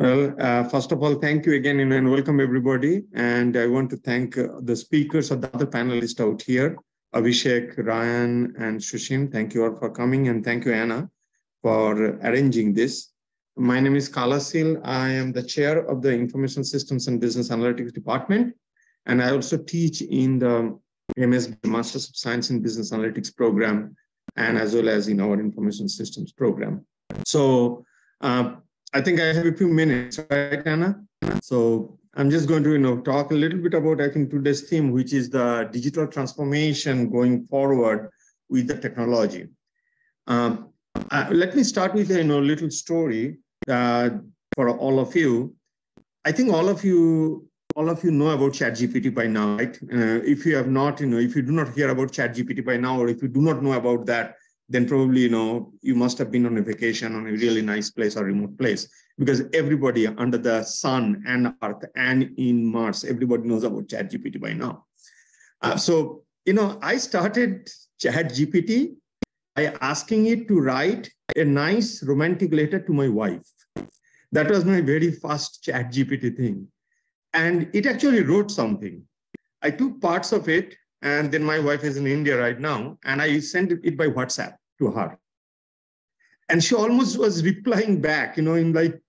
Well, uh, first of all, thank you again and welcome everybody. And I want to thank uh, the speakers of the other panelists out here, Abhishek, Ryan, and Sushim. Thank you all for coming and thank you, Anna, for arranging this. My name is Kala Seal. I am the chair of the Information Systems and Business Analytics Department. And I also teach in the MS Masters of Science in Business Analytics program and as well as in our Information Systems program. So uh, I think I have a few minutes, right, Anna? So I'm just going to, you know, talk a little bit about, I think, today's theme, which is the digital transformation going forward with the technology. Um, let me start with a you know, little story uh, for all of you. I think all of you, all of you know about ChatGPT by now, right? Uh, if you have not, you know, if you do not hear about ChatGPT by now, or if you do not know about that, then probably you know you must have been on a vacation on a really nice place or remote place because everybody under the sun and earth and in mars everybody knows about chat gpt by now. Uh, so you know i started chat gpt by asking it to write a nice romantic letter to my wife. That was my very first chat gpt thing. And it actually wrote something. I took parts of it and then my wife is in India right now, and I sent it by WhatsApp to her. And she almost was replying back, you know, in like,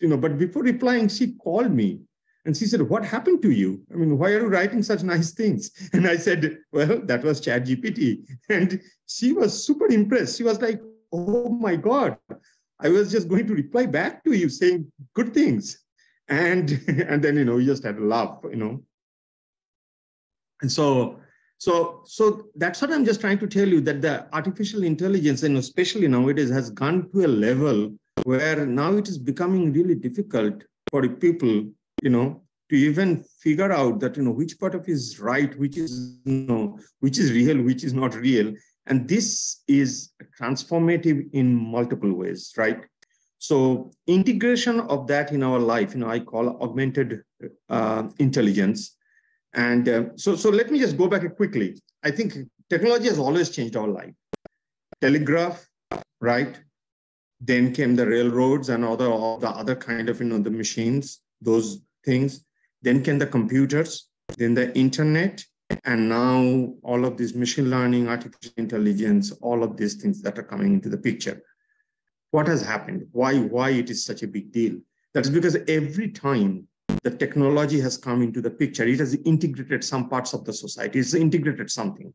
you know, but before replying, she called me and she said, What happened to you? I mean, why are you writing such nice things? And I said, Well, that was Chat GPT. And she was super impressed. She was like, Oh my God, I was just going to reply back to you saying good things. And and then you know, we just had a laugh, you know. And so so, so that's what I'm just trying to tell you that the artificial intelligence, and especially nowadays, has gone to a level where now it is becoming really difficult for people, you know, to even figure out that you know which part of is right, which is you know, which is real, which is not real, and this is transformative in multiple ways, right? So integration of that in our life, you know, I call augmented uh, intelligence and uh, so, so let me just go back quickly. I think technology has always changed our life. Telegraph, right? Then came the railroads and other all the other kind of you know the machines, those things. Then came the computers, then the internet, and now all of this machine learning, artificial intelligence, all of these things that are coming into the picture. What has happened? Why why it is such a big deal? That is because every time the technology has come into the picture. It has integrated some parts of the society. It's integrated something.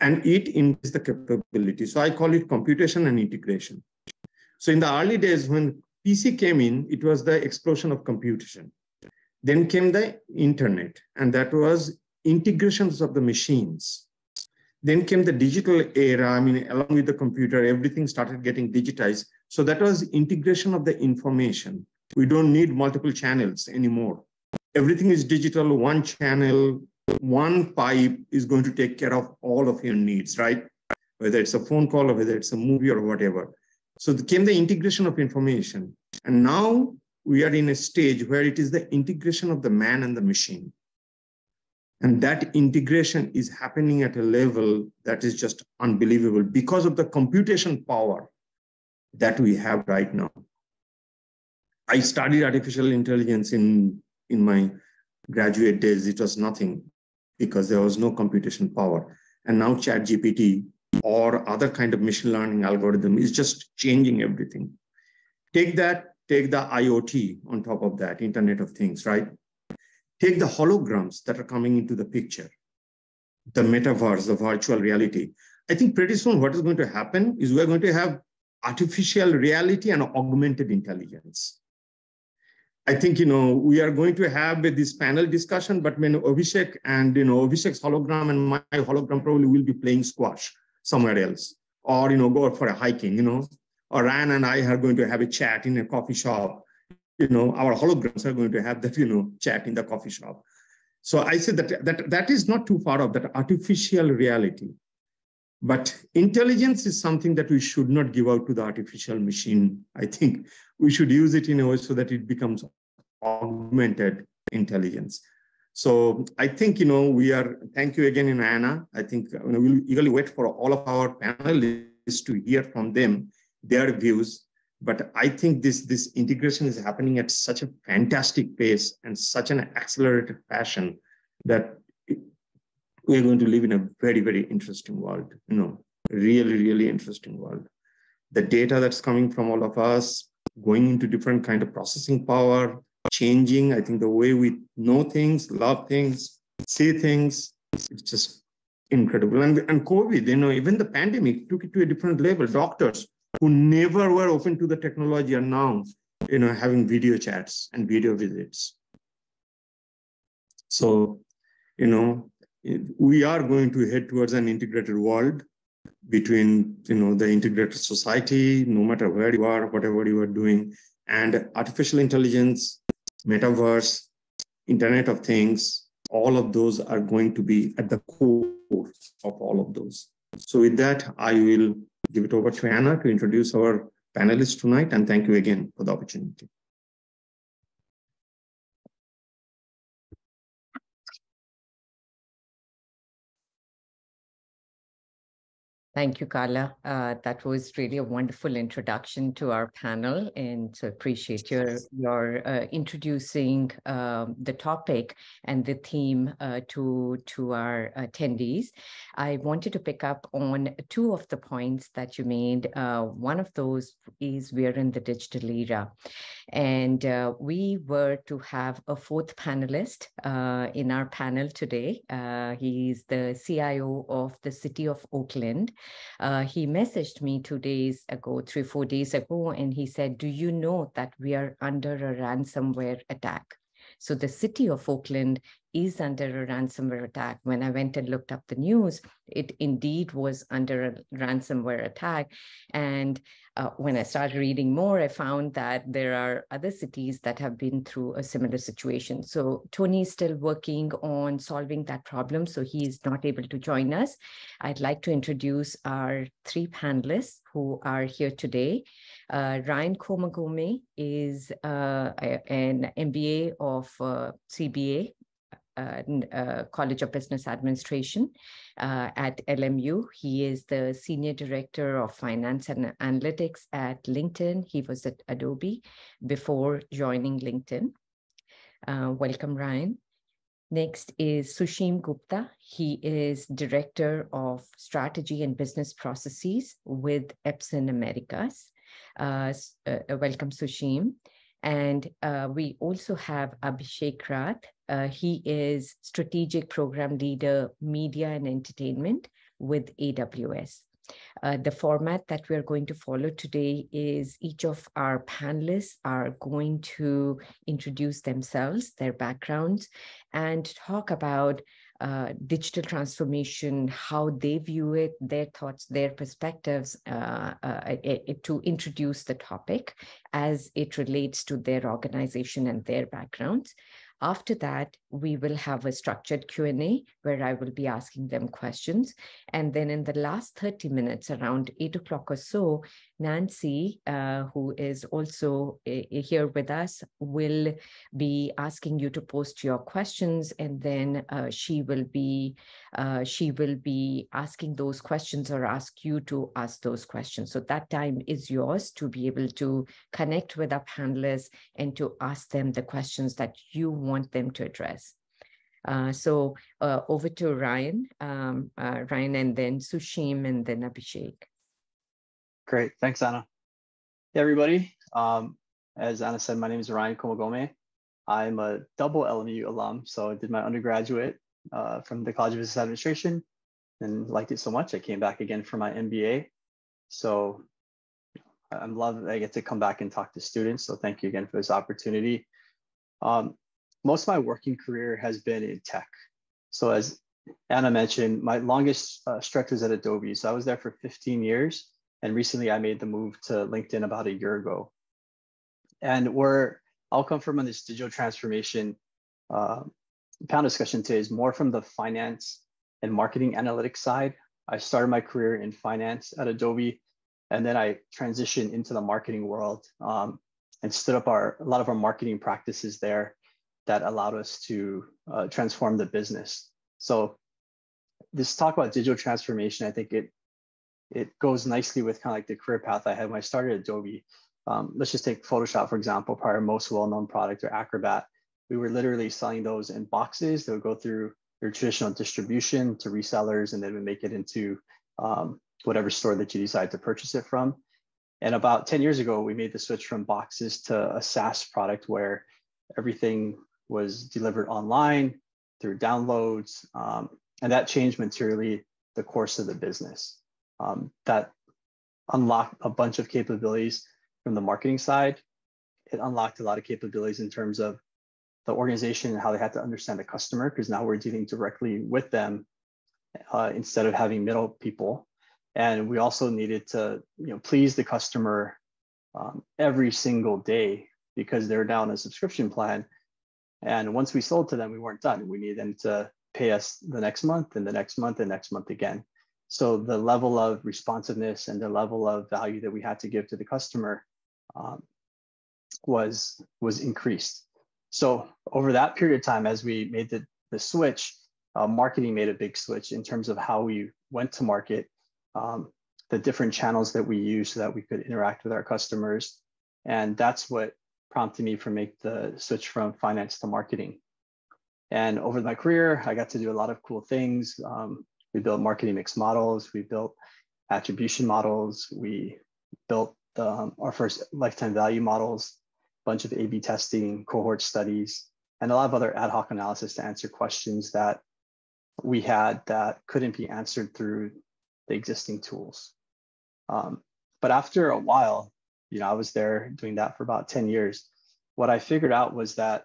And it is the capability. So I call it computation and integration. So in the early days, when PC came in, it was the explosion of computation. Then came the internet, and that was integrations of the machines. Then came the digital era. I mean, along with the computer, everything started getting digitized. So that was integration of the information. We don't need multiple channels anymore. Everything is digital, one channel, one pipe is going to take care of all of your needs, right? Whether it's a phone call or whether it's a movie or whatever. So came the integration of information. And now we are in a stage where it is the integration of the man and the machine. And that integration is happening at a level that is just unbelievable because of the computation power that we have right now. I studied artificial intelligence in, in my graduate days. It was nothing because there was no computation power. And now ChatGPT or other kind of machine learning algorithm is just changing everything. Take that, take the IoT on top of that, Internet of Things, right? Take the holograms that are coming into the picture, the metaverse, the virtual reality. I think pretty soon what is going to happen is we're going to have artificial reality and augmented intelligence. I think you know we are going to have this panel discussion, but when Abhishek and you know Abhishek's hologram and my hologram probably will be playing squash somewhere else, or you know go for a hiking, you know, or Ryan and I are going to have a chat in a coffee shop. You know, our holograms are going to have that you know chat in the coffee shop. So I said that that that is not too far off that artificial reality. But intelligence is something that we should not give out to the artificial machine. I think we should use it in a way so that it becomes augmented intelligence. So I think, you know, we are, thank you again, in Anna. I think you know, we'll eagerly wait for all of our panelists to hear from them, their views. But I think this, this integration is happening at such a fantastic pace and such an accelerated fashion that we're going to live in a very, very interesting world, you know, really, really interesting world. The data that's coming from all of us, going into different kind of processing power, changing, I think the way we know things, love things, see things, it's just incredible. And, and COVID, you know, even the pandemic took it to a different level. Doctors who never were open to the technology are now, you know, having video chats and video visits. So, you know, we are going to head towards an integrated world between, you know, the integrated society, no matter where you are, whatever you are doing, and artificial intelligence, metaverse, Internet of Things, all of those are going to be at the core of all of those. So with that, I will give it over to Anna to introduce our panelists tonight. And thank you again for the opportunity. Thank you, Kala. Uh, that was really a wonderful introduction to our panel, and so appreciate your your uh, introducing um, the topic and the theme uh, to to our attendees. I wanted to pick up on two of the points that you made. Uh, one of those is we're in the digital era, and uh, we were to have a fourth panelist uh, in our panel today. he is the CIO of the City of Oakland. Uh, he messaged me two days ago, three, four days ago, and he said, Do you know that we are under a ransomware attack? So the city of Oakland is under a ransomware attack. When I went and looked up the news, it indeed was under a ransomware attack. And uh, when I started reading more, I found that there are other cities that have been through a similar situation. So Tony is still working on solving that problem, so he is not able to join us. I'd like to introduce our three panelists who are here today. Uh, Ryan Komagome is uh, an MBA of uh, CBA uh, uh, College of Business Administration at LMU. He is the Senior Director of Finance and Analytics at LinkedIn. He was at Adobe before joining LinkedIn. Welcome, Ryan. Next is Sushim Gupta. He is Director of Strategy and Business Processes with Epson Americas. Uh, uh, welcome, Sushim. And uh, we also have Abhishek Rath. Uh, he is Strategic Program Leader, Media and Entertainment with AWS. Uh, the format that we're going to follow today is each of our panelists are going to introduce themselves, their backgrounds, and talk about uh, digital transformation, how they view it, their thoughts, their perspectives uh, uh, it, to introduce the topic as it relates to their organization and their backgrounds. After that, we will have a structured Q&A where I will be asking them questions. And then in the last 30 minutes, around 8 o'clock or so, Nancy, uh, who is also uh, here with us, will be asking you to post your questions, and then uh, she will be uh, she will be asking those questions or ask you to ask those questions. So that time is yours to be able to connect with our panelists and to ask them the questions that you want them to address. Uh, so uh, over to Ryan, um, Ryan, and then Sushim, and then Abhishek. Great. Thanks, Anna. Hey, everybody. Um, as Anna said, my name is Ryan Komagome. I'm a double LMU alum. So I did my undergraduate uh, from the College of Business Administration and liked it so much. I came back again for my MBA. So I'm loved I get to come back and talk to students. So thank you again for this opportunity. Um, most of my working career has been in tech. So as Anna mentioned, my longest uh, stretch was at Adobe. So I was there for 15 years. And recently I made the move to LinkedIn about a year ago. And where I'll come from on this digital transformation uh, panel discussion today is more from the finance and marketing analytics side. I started my career in finance at Adobe, and then I transitioned into the marketing world um, and stood up our a lot of our marketing practices there that allowed us to uh, transform the business. So this talk about digital transformation, I think it it goes nicely with kind of like the career path I had when I started Adobe. um, let's just take Photoshop, for example, probably our most well-known product or Acrobat. We were literally selling those in boxes that would go through your traditional distribution to resellers, and then we make it into um, whatever store that you decide to purchase it from. And about 10 years ago, we made the switch from boxes to a SaaS product where everything was delivered online through downloads. Um, and that changed materially the course of the business. Um, that unlocked a bunch of capabilities from the marketing side. It unlocked a lot of capabilities in terms of the organization and how they had to understand the customer, because now we're dealing directly with them uh, instead of having middle people. And we also needed to, you know, please the customer um, every single day because they're now down a subscription plan. And once we sold to them, we weren't done. We needed them to pay us the next month and the next month and next month again. So the level of responsiveness and the level of value that we had to give to the customer um, was was increased. So over that period of time, as we made the, the switch, uh, marketing made a big switch in terms of how we went to market, um, the different channels that we use so that we could interact with our customers. And that's what prompted me for make the switch from finance to marketing. And over my career, I got to do a lot of cool things. Um, we built marketing mix models. We built attribution models. We built um, our first lifetime value models, a bunch of A-B testing, cohort studies, and a lot of other ad hoc analysis to answer questions that we had that couldn't be answered through the existing tools. Um, but after a while, you know, I was there doing that for about 10 years. What I figured out was that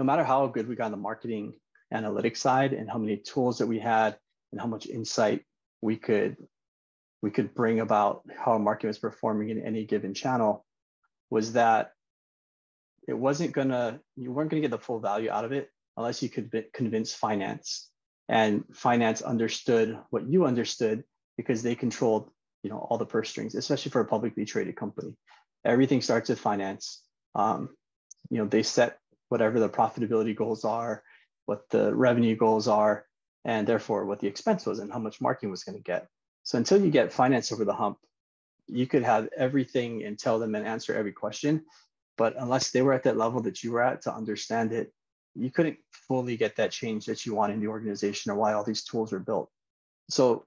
no matter how good we got on the marketing analytics side and how many tools that we had and how much insight we could we could bring about how a market was performing in any given channel was that it wasn't gonna you weren't gonna get the full value out of it unless you could convince finance and finance understood what you understood because they controlled you know all the purse strings especially for a publicly traded company everything starts with finance um, you know they set whatever the profitability goals are what the revenue goals are and therefore what the expense was and how much marketing was going to get. So until you get finance over the hump, you could have everything and tell them and answer every question. But unless they were at that level that you were at to understand it, you couldn't fully get that change that you want in the organization or why all these tools are built. So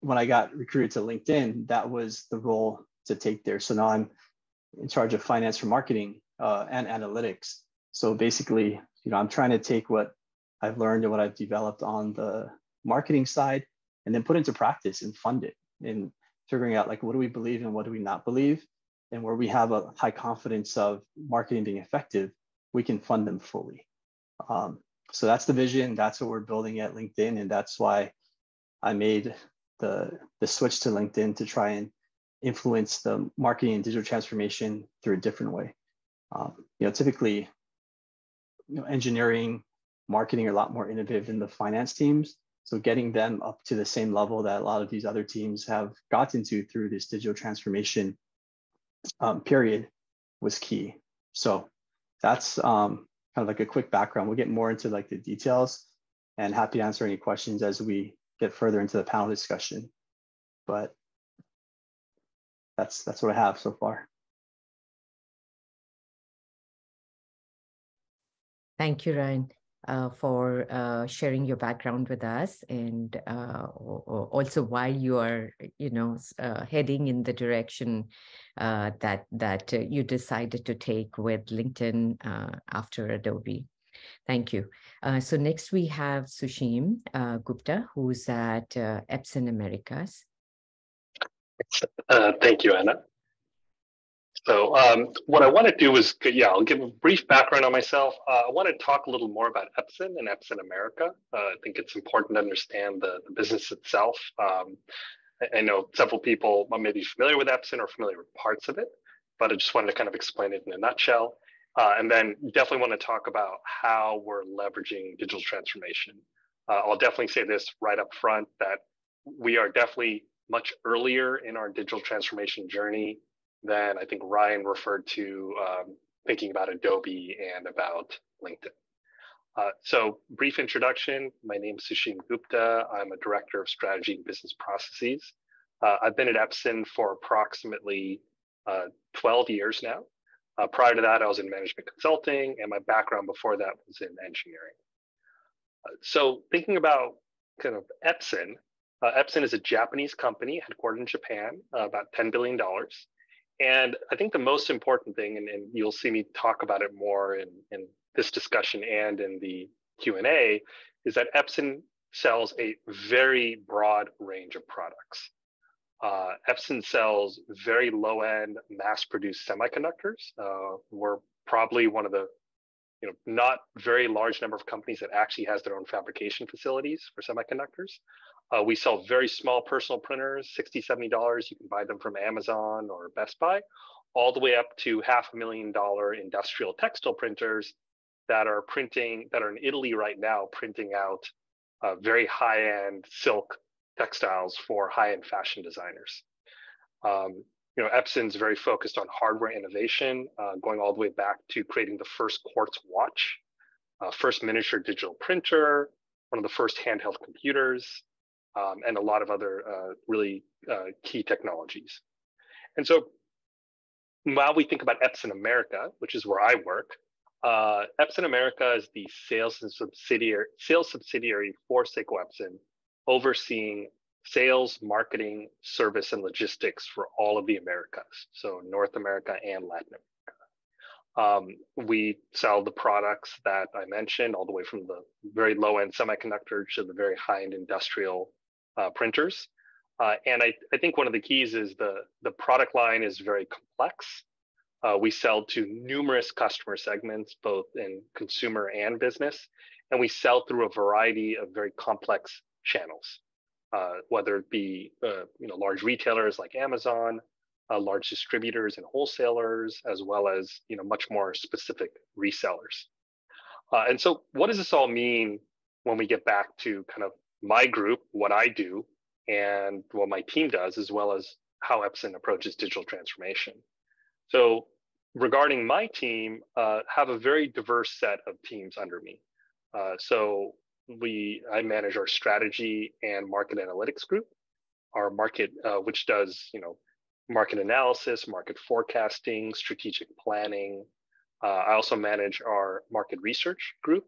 when I got recruited to LinkedIn, that was the role to take there. So now I'm in charge of finance for marketing uh, and analytics. So basically, you know, I'm trying to take what I've learned and what I've developed on the marketing side and then put into practice and fund it and figuring out like what do we believe and what do we not believe and where we have a high confidence of marketing being effective we can fund them fully um, so that's the vision that's what we're building at linkedin and that's why i made the the switch to linkedin to try and influence the marketing and digital transformation through a different way um, you know typically you know engineering marketing are a lot more innovative than the finance teams. So getting them up to the same level that a lot of these other teams have gotten to through this digital transformation um, period was key. So that's um, kind of like a quick background. We'll get more into like the details and happy to answer any questions as we further into the panel discussion. But that's that's what I have so far. Thank you, Ryan uh, for uh, sharing your background with us and uh, also why you are, you know, uh, heading in the direction uh, that that uh, you decided to take with LinkedIn after Adobe. Thank you. so next we have Sushim Gupta, who's at Epson Americas. thank you, Anna. So um, what I want to do is, yeah, I'll give a brief background on myself. Uh, I want to talk a little more about Epson and Epson America. Uh, I think it's important to understand the, the business itself. Um, I, I, know several people may be familiar with Epson or familiar with parts of it, but I just wanted to kind of explain it in a nutshell. Uh, and then definitely want to talk about how we're leveraging digital transformation. Uh, I'll definitely say this right up front that we are definitely much earlier in our digital transformation journey than I think Ryan referred to um, thinking about Adobe and about LinkedIn. Uh, so brief introduction, my name is Sushim Gupta. I'm a director of strategy and business processes. Uh, I've been at Epson for approximately uh, 12 years now. Uh, prior to that, I was in management consulting, and my background before that was in engineering. Uh, so, thinking about kind of Epson, uh, Epson is a Japanese company headquartered in Japan, uh, about $10 billion. And I think the most important thing, and, and you'll see me talk about it more in, in this discussion and in the Q&A, is that Epson sells a very broad range of products. Uh, Epson sells very low-end mass-produced semiconductors. Uh, we're probably one of the, you know, not very large number of companies that actually has their own fabrication facilities for semiconductors. Uh, we sell very small personal printers, 60 $70. You can buy them from Amazon or Best Buy, all the way up to half a million dollar industrial textile printers that are printing, that are in Italy right now, printing out uh, very high end silk textiles for high end fashion designers. Um, you know, Epson's very focused on hardware innovation, uh, going all the way back to creating the first quartz watch, uh, first miniature digital printer, one of the first handheld computers, um, and a lot of other uh, really uh, key technologies. And so while we think about Epson America, which is where I work, uh, Epson America is the sales and subsidiary sales subsidiary for Seiko Epson, overseeing sales, marketing, service, and logistics for all of the Americas, so North America and Latin America. Um, we sell the products that I mentioned, all the way from the very low end semiconductor to the very high end industrial uh, printers. Uh, and I, I think one of the keys is the, the product line is very complex. Uh, we sell to numerous customer segments, both in consumer and business, and we sell through a variety of very complex channels, uh, whether it be uh, you know large retailers like Amazon, uh, large distributors and wholesalers, as well as you know much more specific resellers. and so, what does this all mean when we get back to kind of my group, what I do, and what my team does, as well as how Epson approaches digital transformation. So, regarding my team, uh, have a very diverse set of teams under me. Uh, so, we I manage our strategy and market analytics group, our market, uh, which does you know market analysis, market forecasting, strategic planning. Uh, I also manage our market research group,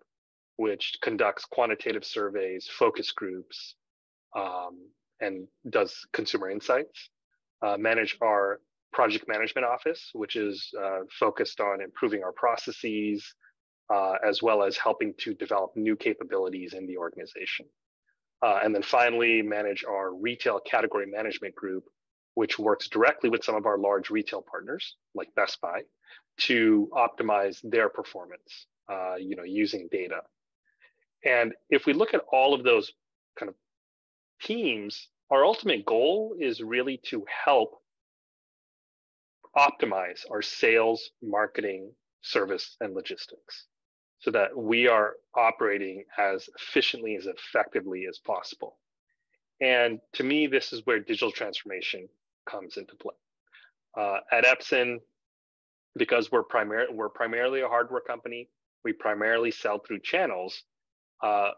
which conducts quantitative surveys, focus groups, um, and does consumer insights. Uh, manage our project management office, which is uh, focused on improving our processes, uh, as well as helping to develop new capabilities in the organization. Uh, and then finally, manage our retail category management group, which works directly with some of our large retail partners, like Best Buy, to optimize their performance, uh, you know, using data. And if we look at all of those kind of teams, our ultimate goal is really to help optimize our sales, marketing, service, and logistics so that we are operating as efficiently, as effectively as possible. And to me, this is where digital transformation comes into play. Uh, at Epson, because we're, primar- we're primarily a hardware company, we primarily sell through channels uh,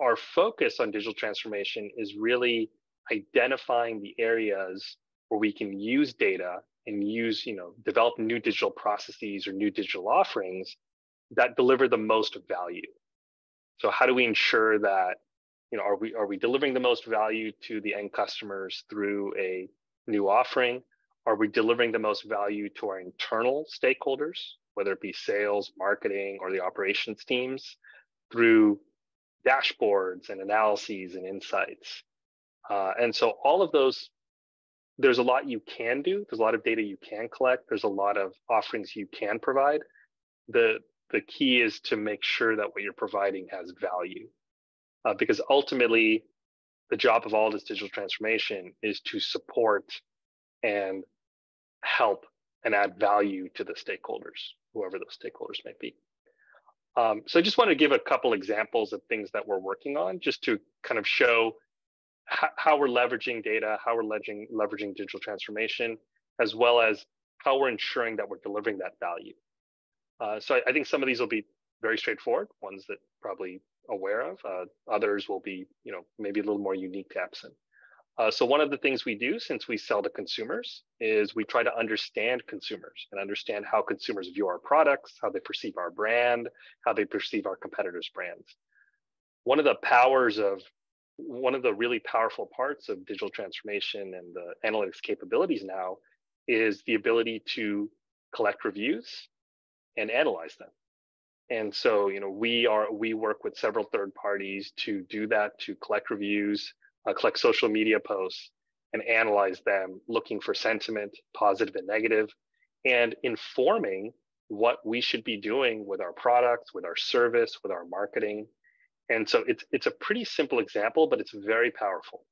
our focus on digital transformation is really identifying the areas where we can use data and use, you know, develop new digital processes or new digital offerings that deliver the most value. So how do we ensure that, you know, are we are we delivering the most value to the end customers through a new offering? Are we delivering the most value to our internal stakeholders, whether it be sales, marketing, or the operations teams, through dashboards and analyses and insights. Uh, and so all of those, there's a lot you can do. There's a lot of data you can collect. There's a lot of offerings you can provide. The, the key is to make sure that what you're providing has value. Uh, because ultimately, the job of all this digital transformation is to support and help and add value to the stakeholders, whoever those stakeholders may be. Um, so I just want to give a couple examples of things that we're working on just to kind of show how we're leveraging data, how we're leveraging, leveraging digital transformation, as well as how we're ensuring that we're delivering that value. Uh, so I, I, think some of these will be very straightforward, ones that probably aware of. Uh, others will be, you know, maybe a little more unique to Epson. Uh, so one of the things we do since we sell to consumers is we try to understand consumers and understand how consumers view our products, how they perceive our brand, how they perceive our competitors' brands. One of the powers of one of the really powerful parts of digital transformation and the analytics capabilities now is the ability to collect reviews and analyze them. And so, you know, we are we work with several third parties to do that, to collect reviews, uh, collect social media posts, and analyze them, looking for sentiment, positive and negative, and informing what we should be doing with our products, with our service, with our marketing. And so it's it's a pretty simple example, but it's very powerful.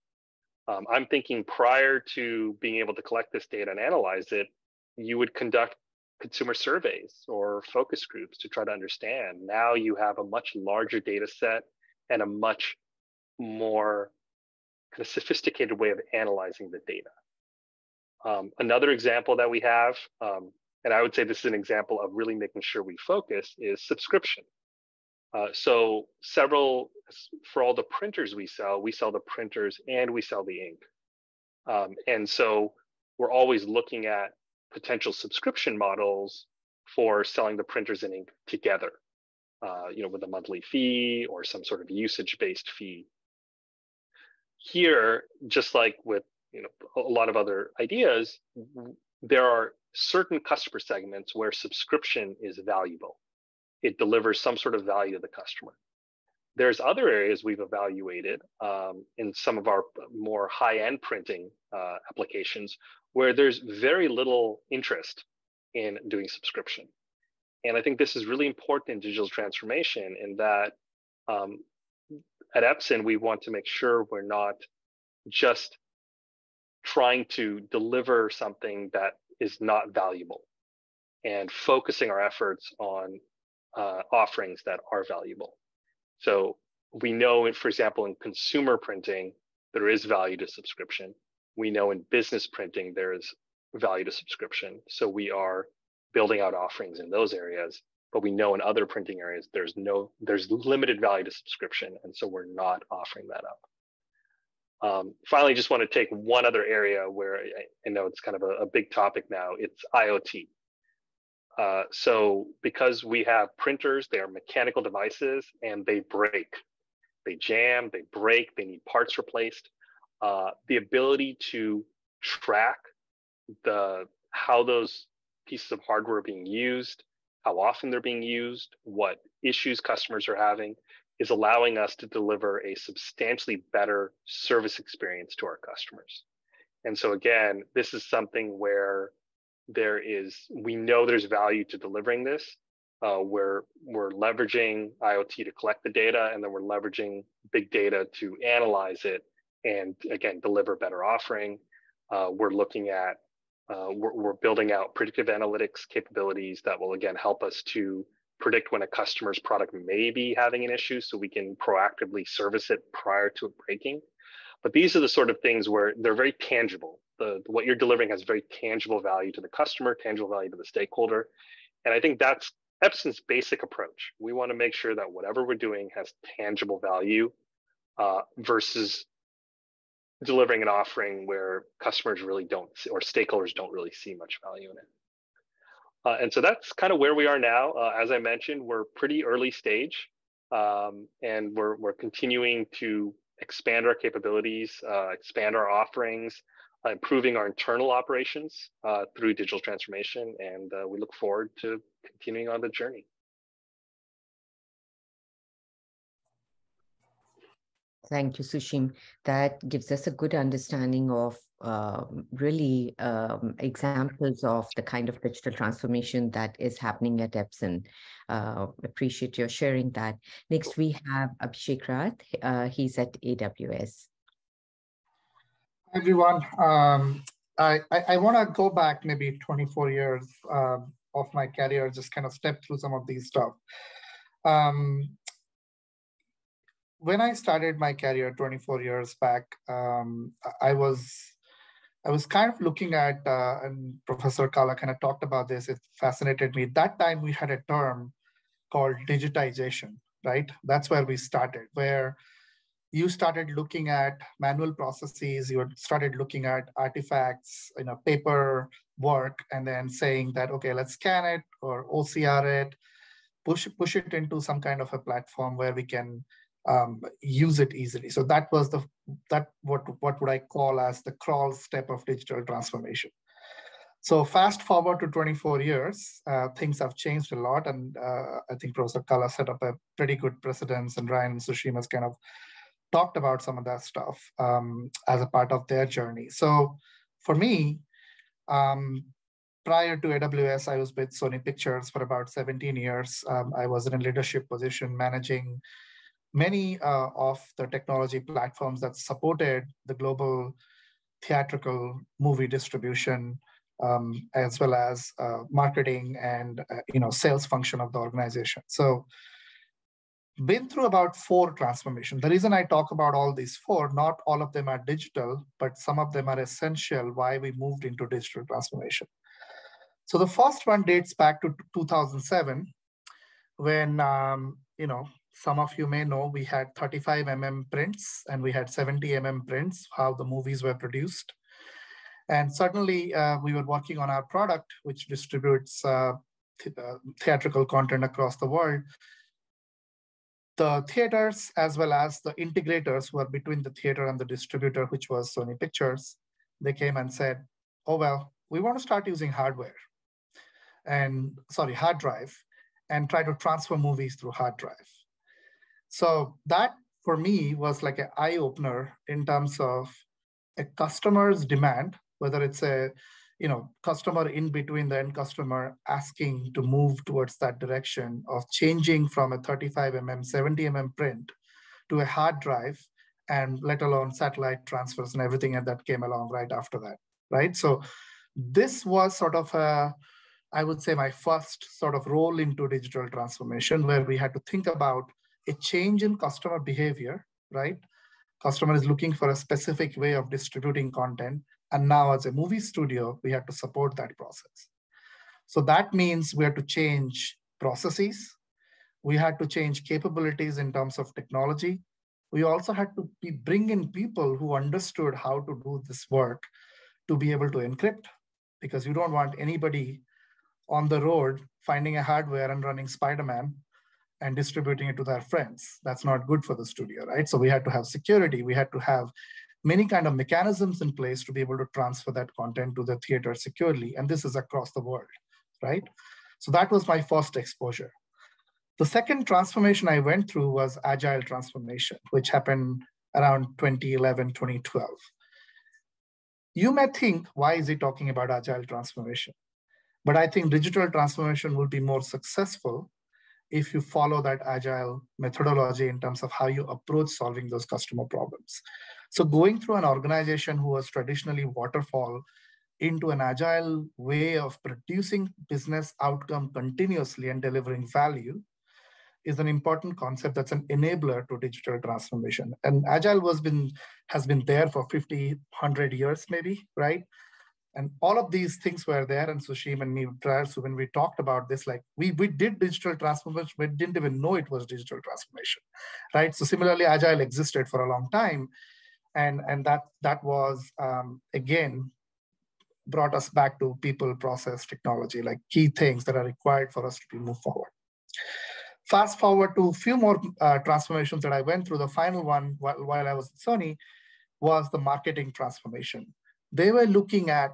Um, I'm thinking prior to being able to collect this data and analyze it, you would conduct consumer surveys or focus groups to try to understand. Now you have a much larger data set and a much more kind of sophisticated way of analyzing the data. Um, another example that we have, um, and I would say this is an example of really making sure we focus, is subscription. Uh, so several, for all the printers we sell, we sell the printers and we sell the ink. Um, and so we're always looking at potential subscription models for selling the printers and ink together, uh, you know, with a monthly fee or some sort of usage-based fee. Here, just like with you know a lot of other ideas, there are certain customer segments where subscription is valuable. It delivers some sort of value to the customer. There's other areas we've evaluated um, in some of our more high-end printing uh, applications where there's very little interest in doing subscription. And I think this is really important in digital transformation in that um, at Epson, we want to make sure we're not just trying to deliver something that is not valuable and focusing our efforts on uh, offerings that are valuable. So we know, for example, in consumer printing, there is value to subscription. We know in business printing, there is value to subscription. So we are building out offerings in those areas. But we know in other printing areas, there's no, there's limited value to subscription. And so we're not offering that up. Um, finally, just want to take one other area where I, I know it's kind of a, a, big topic now. It's IoT. Uh, so because we have printers, they are mechanical devices and they break. They jam, they break, they need parts replaced. Uh, the ability to track the how those pieces of hardware are being used, how often they're being used, what issues customers are having, is allowing us to deliver a substantially better service experience to our customers. And so again, this is something where there is we know there's value to delivering this. Uh, where we're leveraging IoT to collect the data, and then we're leveraging big data to analyze it and again deliver better offering. Uh, we're looking at uh, we're, we're, building out predictive analytics capabilities that will again help us to predict when a customer's product may be having an issue, so we can proactively service it prior to it breaking. But these are the sort of things where they're very tangible. The, what you're delivering has very tangible value to the customer, tangible value to the stakeholder, and I think that's Epson's basic approach. We want to make sure that whatever we're doing has tangible value uh, versus delivering an offering where customers really don't or stakeholders don't really see much value in it. Uh, and so that's kind of where we are now. Uh, as I mentioned, we're pretty early stage, um, and we're we're continuing to expand our capabilities, uh, expand our offerings, uh, improving our internal operations uh, through digital transformation, and uh, we look forward to continuing on the journey. Thank you, Sushim. That gives us a good understanding of uh, really um, examples of the kind of digital transformation that is happening at Epson. Uh, appreciate your sharing that. Next, we have Abhishek Rath. Uh, he's at AWS. Everyone. Um, I, I, I want to go back maybe 24 years um, of my career, just kind of step through some of these stuff. Um, when I started my career 24 years back, um, I was I was kind of looking at, uh, and Professor Kala kind of talked about this. It fascinated me. That time we had a term called digitization, right? That's where we started, where you started looking at manual processes, you started looking at artifacts, you know, paper work, and then saying that, okay, let's scan it or OCR it, push, push it into some kind of a platform where we can um, use it easily. So that was the, that what, what would I call as the crawl step of digital transformation. So fast forward to 24 years, uh, things have changed a lot. And uh, I think Professor Kala set up a pretty good precedence and Ryan and has kind of talked about some of that stuff um, as a part of their journey. So for me, um, prior to AWS, I was with Sony Pictures for about 17 years. Um, I was in a leadership position managing many uh, of the technology platforms that supported the global theatrical movie distribution, um, as well as uh, marketing and uh, you know sales function of the organization. So been through about four transformations. The reason I talk about all these four, not all of them are digital, but some of them are essential why we moved into digital transformation. So the first one dates back to 2007, when, um, you know, some of you may know we had 35 mm prints and we had 70 mm prints, how the movies were produced. And suddenly uh, we were working on our product, which distributes uh, th uh, theatrical content across the world the theaters as well as the integrators who are between the theater and the distributor, which was Sony Pictures, they came and said, oh, well, we want to start using hardware and sorry, hard drive and try to transfer movies through hard drive. So that for me was like an eye opener in terms of a customer's demand, whether it's a you know, customer in between the end customer asking to move towards that direction of changing from a 35 mm, 70 mm print to a hard drive and let alone satellite transfers and everything and that came along right after that, right? So this was sort of a, I would say my first sort of role into digital transformation where we had to think about a change in customer behavior, right? Customer is looking for a specific way of distributing content and now as a movie studio, we have to support that process. So that means we have to change processes. We had to change capabilities in terms of technology. We also had to be, bring in people who understood how to do this work to be able to encrypt, because you don't want anybody on the road finding a hardware and running Spider-Man and distributing it to their friends. That's not good for the studio, right? So we had to have security. We had to have many kind of mechanisms in place to be able to transfer that content to the theater securely. And this is across the world, right? So that was my first exposure. The second transformation I went through was agile transformation, which happened around 2011, 2012. You may think, why is he talking about agile transformation? But I think digital transformation will be more successful if you follow that agile methodology in terms of how you approach solving those customer problems. So going through an organization who was traditionally waterfall into an agile way of producing business outcome continuously and delivering value is an important concept that's an enabler to digital transformation. And agile was been has been there for 50, 100 years maybe, right? And all of these things were there. And Sushim and me prior, so when we talked about this, like we, we did digital transformation, we didn't even know it was digital transformation, right? So similarly, Agile existed for a long time and and that that was um, again brought us back to people process technology like key things that are required for us to move forward fast forward to a few more uh, transformations that i went through the final one while, while i was at sony was the marketing transformation they were looking at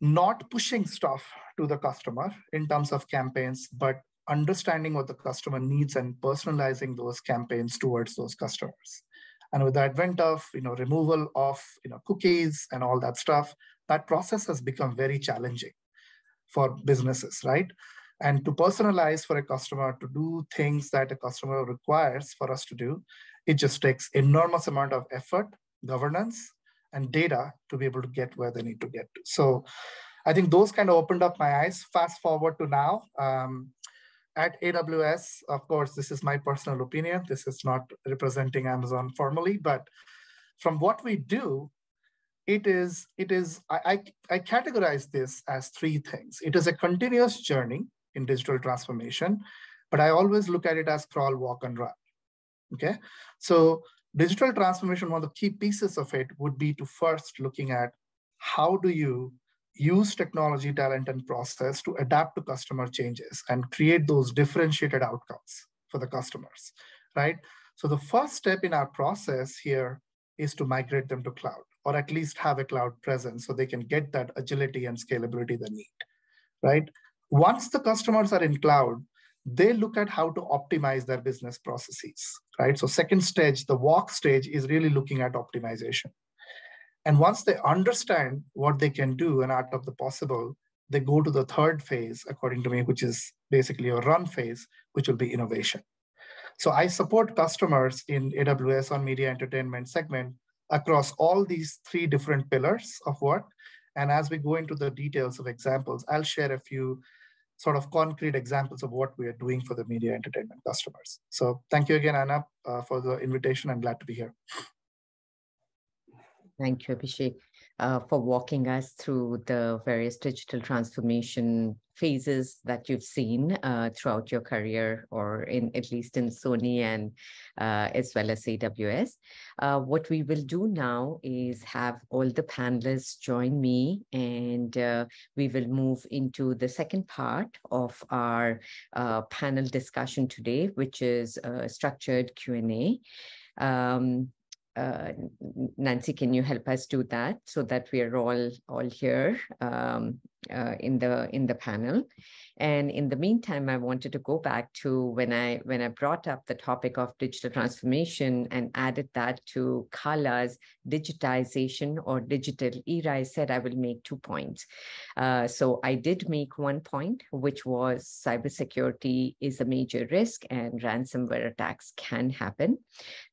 not pushing stuff to the customer in terms of campaigns but understanding what the customer needs and personalizing those campaigns towards those customers and with the advent of you know removal of you know cookies and all that stuff, that process has become very challenging for businesses, right? And to personalize for a customer to do things that a customer requires for us to do, it just takes enormous amount of effort, governance, and data to be able to get where they need to get to. So I think those kind of opened up my eyes. Fast forward to now, um, at AWS, of course, this is my personal opinion. This is not representing Amazon formally, but from what we do, it is, it is I, I, I categorize this as three things. It is a continuous journey in digital transformation, but I always look at it as crawl, walk, and run. Okay, so digital transformation, one of the key pieces of it would be to first looking at how do you use technology, talent, and process to adapt to customer changes and create those differentiated outcomes for the customers, right? So the first step in our process here is to migrate them to cloud or at least have a cloud presence so they can get that agility and scalability they need, right? Once the customers are in cloud, they look at how to optimize their business processes, right? So second stage, the walk stage is really looking at optimization. And once they understand what they can do and art of the possible, they go to the third phase, according to me, which is basically a run phase, which will be innovation. So I support customers in AWS on media entertainment segment across all these three different pillars of work. And as we go into the details of examples, I'll share a few sort of concrete examples of what we are doing for the media entertainment customers. So thank you again, Anna, uh, for the invitation. I'm glad to be here. Thank you, Abhishek, uh, for walking us through the various digital transformation phases that you've seen uh, throughout your career, or in at least in Sony and uh, as well as AWS. Uh, what we will do now is have all the panelists join me, and uh, we will move into the second part of our uh, panel discussion today, which is a structured Q&A. Um, uh, Nancy, can you help us do that so that we are all all here? Um, uh, in the in the panel? And in the meantime, I wanted to go back to when I when I brought up the topic of digital transformation and added that to Kala's digitization or digital era. I said I will make two points. Uh, so I did make one point, which was cybersecurity is a major risk and ransomware attacks can happen.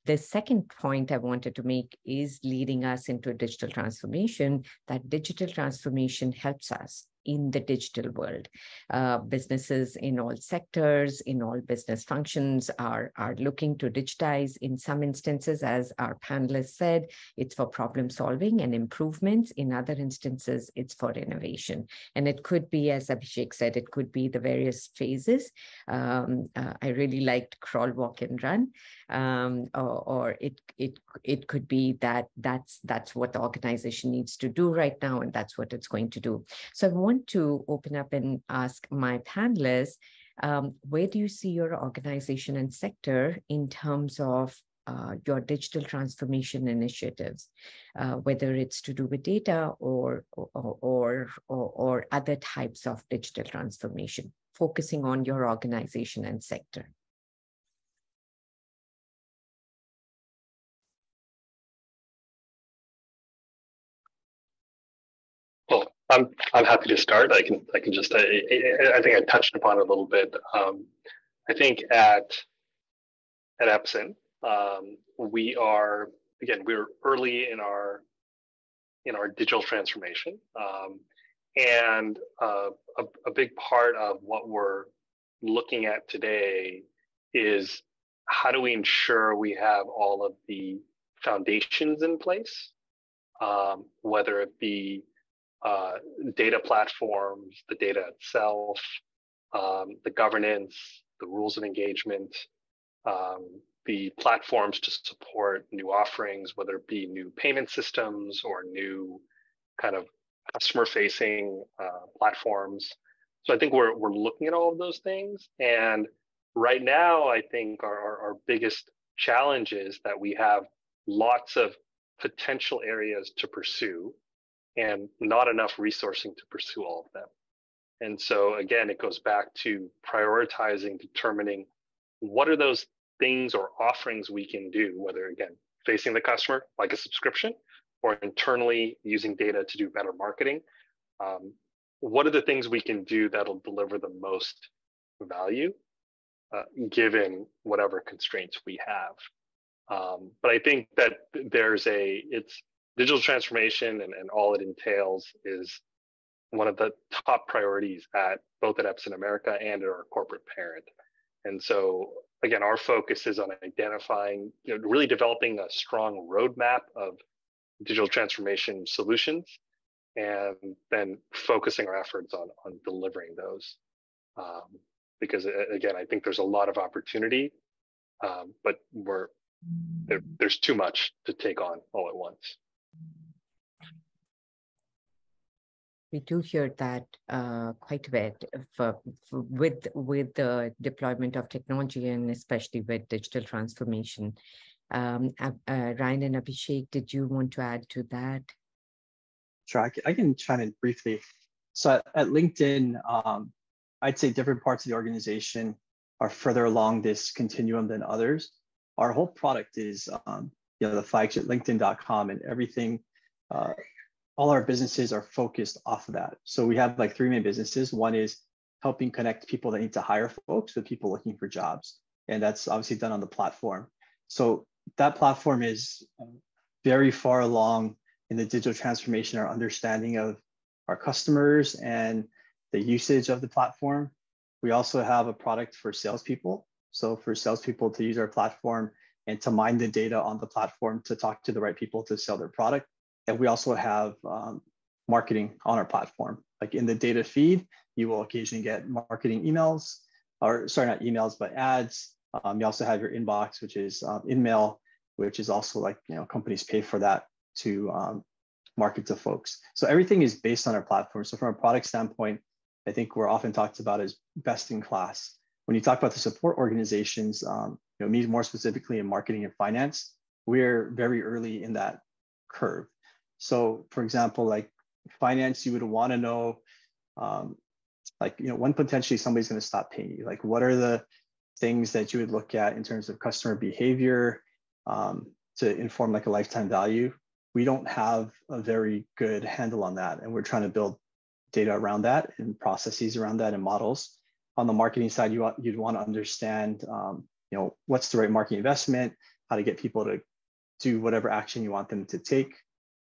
The second point I wanted to make is leading us into digital transformation. That digital transformation helps us in the digital world. Uh, businesses in all sectors, in all business functions are, are looking to digitize. In some instances, as our panelists said, it's for problem solving and improvements. In other instances, it's for innovation. And it could be, as Abhishek said, it could be the various phases. Um, uh, I really liked crawl, walk, and run. Um, or, or it it it could be that that's that's what the organization needs to do right now, and that's what it's going to do. So I want want to open up and ask my panelists, um, where do you see your organization and sector in terms of uh, your digital transformation initiatives, uh, whether it's to do with data or or, or, or, or other types of digital transformation, focusing on your organization and sector? I'm I'm happy to start. I can I can just I, I think I touched upon it a little bit. Um, I think at at Epson um, we are again we're early in our in our digital transformation, um, and uh, a, a big part of what we're looking at today is how do we ensure we have all of the foundations in place, um, whether it be uh, data platforms, the data itself, um, the governance, the rules of engagement, um, the platforms to support new offerings, whether it be new payment systems or new kind of customer facing uh, platforms. So I think we're, we're looking at all of those things. And right now, I think our, our, our biggest challenge is that we have lots of potential areas to pursue and not enough resourcing to pursue all of them. And so again, it goes back to prioritizing, determining what are those things or offerings we can do, whether again, facing the customer like a subscription or internally using data to do better marketing. Um, what are the things we can do that'll deliver the most value uh, given whatever constraints we have? Um, but I think that there's a, it's digital transformation and, and all it entails is one of the top priorities at both at Epson America and at our corporate parent. And so again, our focus is on identifying, you know, really developing a strong roadmap of digital transformation solutions and then focusing our efforts on, on delivering those. Um, because again, I think there's a lot of opportunity, um, but we're there, there's too much to take on all at once. We do hear that uh, quite a bit for, for, with with the deployment of technology and especially with digital transformation. Um, uh, Ryan and Abhishek, did you want to add to that? Sure, I can, I can chime in briefly. So at, at LinkedIn, um, I'd say different parts of the organization are further along this continuum than others. Our whole product is, um, you know, the flagship LinkedIn.com and everything. Uh, all our businesses are focused off of that. So we have like three main businesses. One is helping connect people that need to hire folks with people looking for jobs, and that's obviously done on the platform. So that platform is um, very far along in the digital transformation, our understanding of our customers and the usage of the platform. We also have a product for salespeople. So for salespeople to use our platform and to mine the data on the platform to talk to the right people to sell their product. And we also have um, marketing on our platform. Like in the data feed, you will occasionally get marketing emails, or sorry, not emails, but ads. Um, you also have your inbox, which is um, InMail, which is also like, you know, companies pay for that to um, market to folks. So everything is based on our platform. So from a product standpoint, I think we're often talked about as best in class. When you talk about the support organizations, um, you know, me more specifically in marketing and finance, we're very early in that curve. So for example, like finance, you would want to know, um, like, you know, when potentially somebody's going to stop paying you, like what are the things that you would look at in terms of customer behavior um, to inform like a lifetime value we don't have a very good handle on that. And we're trying to build data around that and processes around that and models. On the marketing side, you, you'd want to understand, um, you know, what's the right marketing investment, how to get people to do whatever action you want them to take.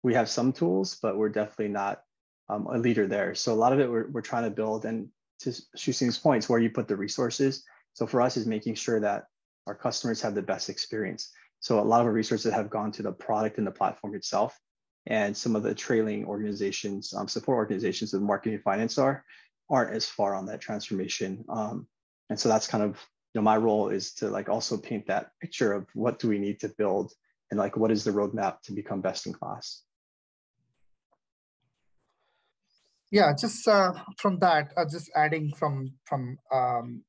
We have some tools, but we're definitely not um, a leader there. So a lot of it we're, we're trying to build and to Sushim's points where you put the resources. So for us is making sure that our customers have the best experience. So a lot of our resources have gone to the product and the platform itself. And some of the trailing organizations, um, support organizations of marketing and finance are, aren't as far on that transformation. Um, and so that's kind of, you know, my role is to like also paint that picture of what do we need to build and like what is the roadmap to become best in class. Yeah, just uh, from that, uh, just adding from from um,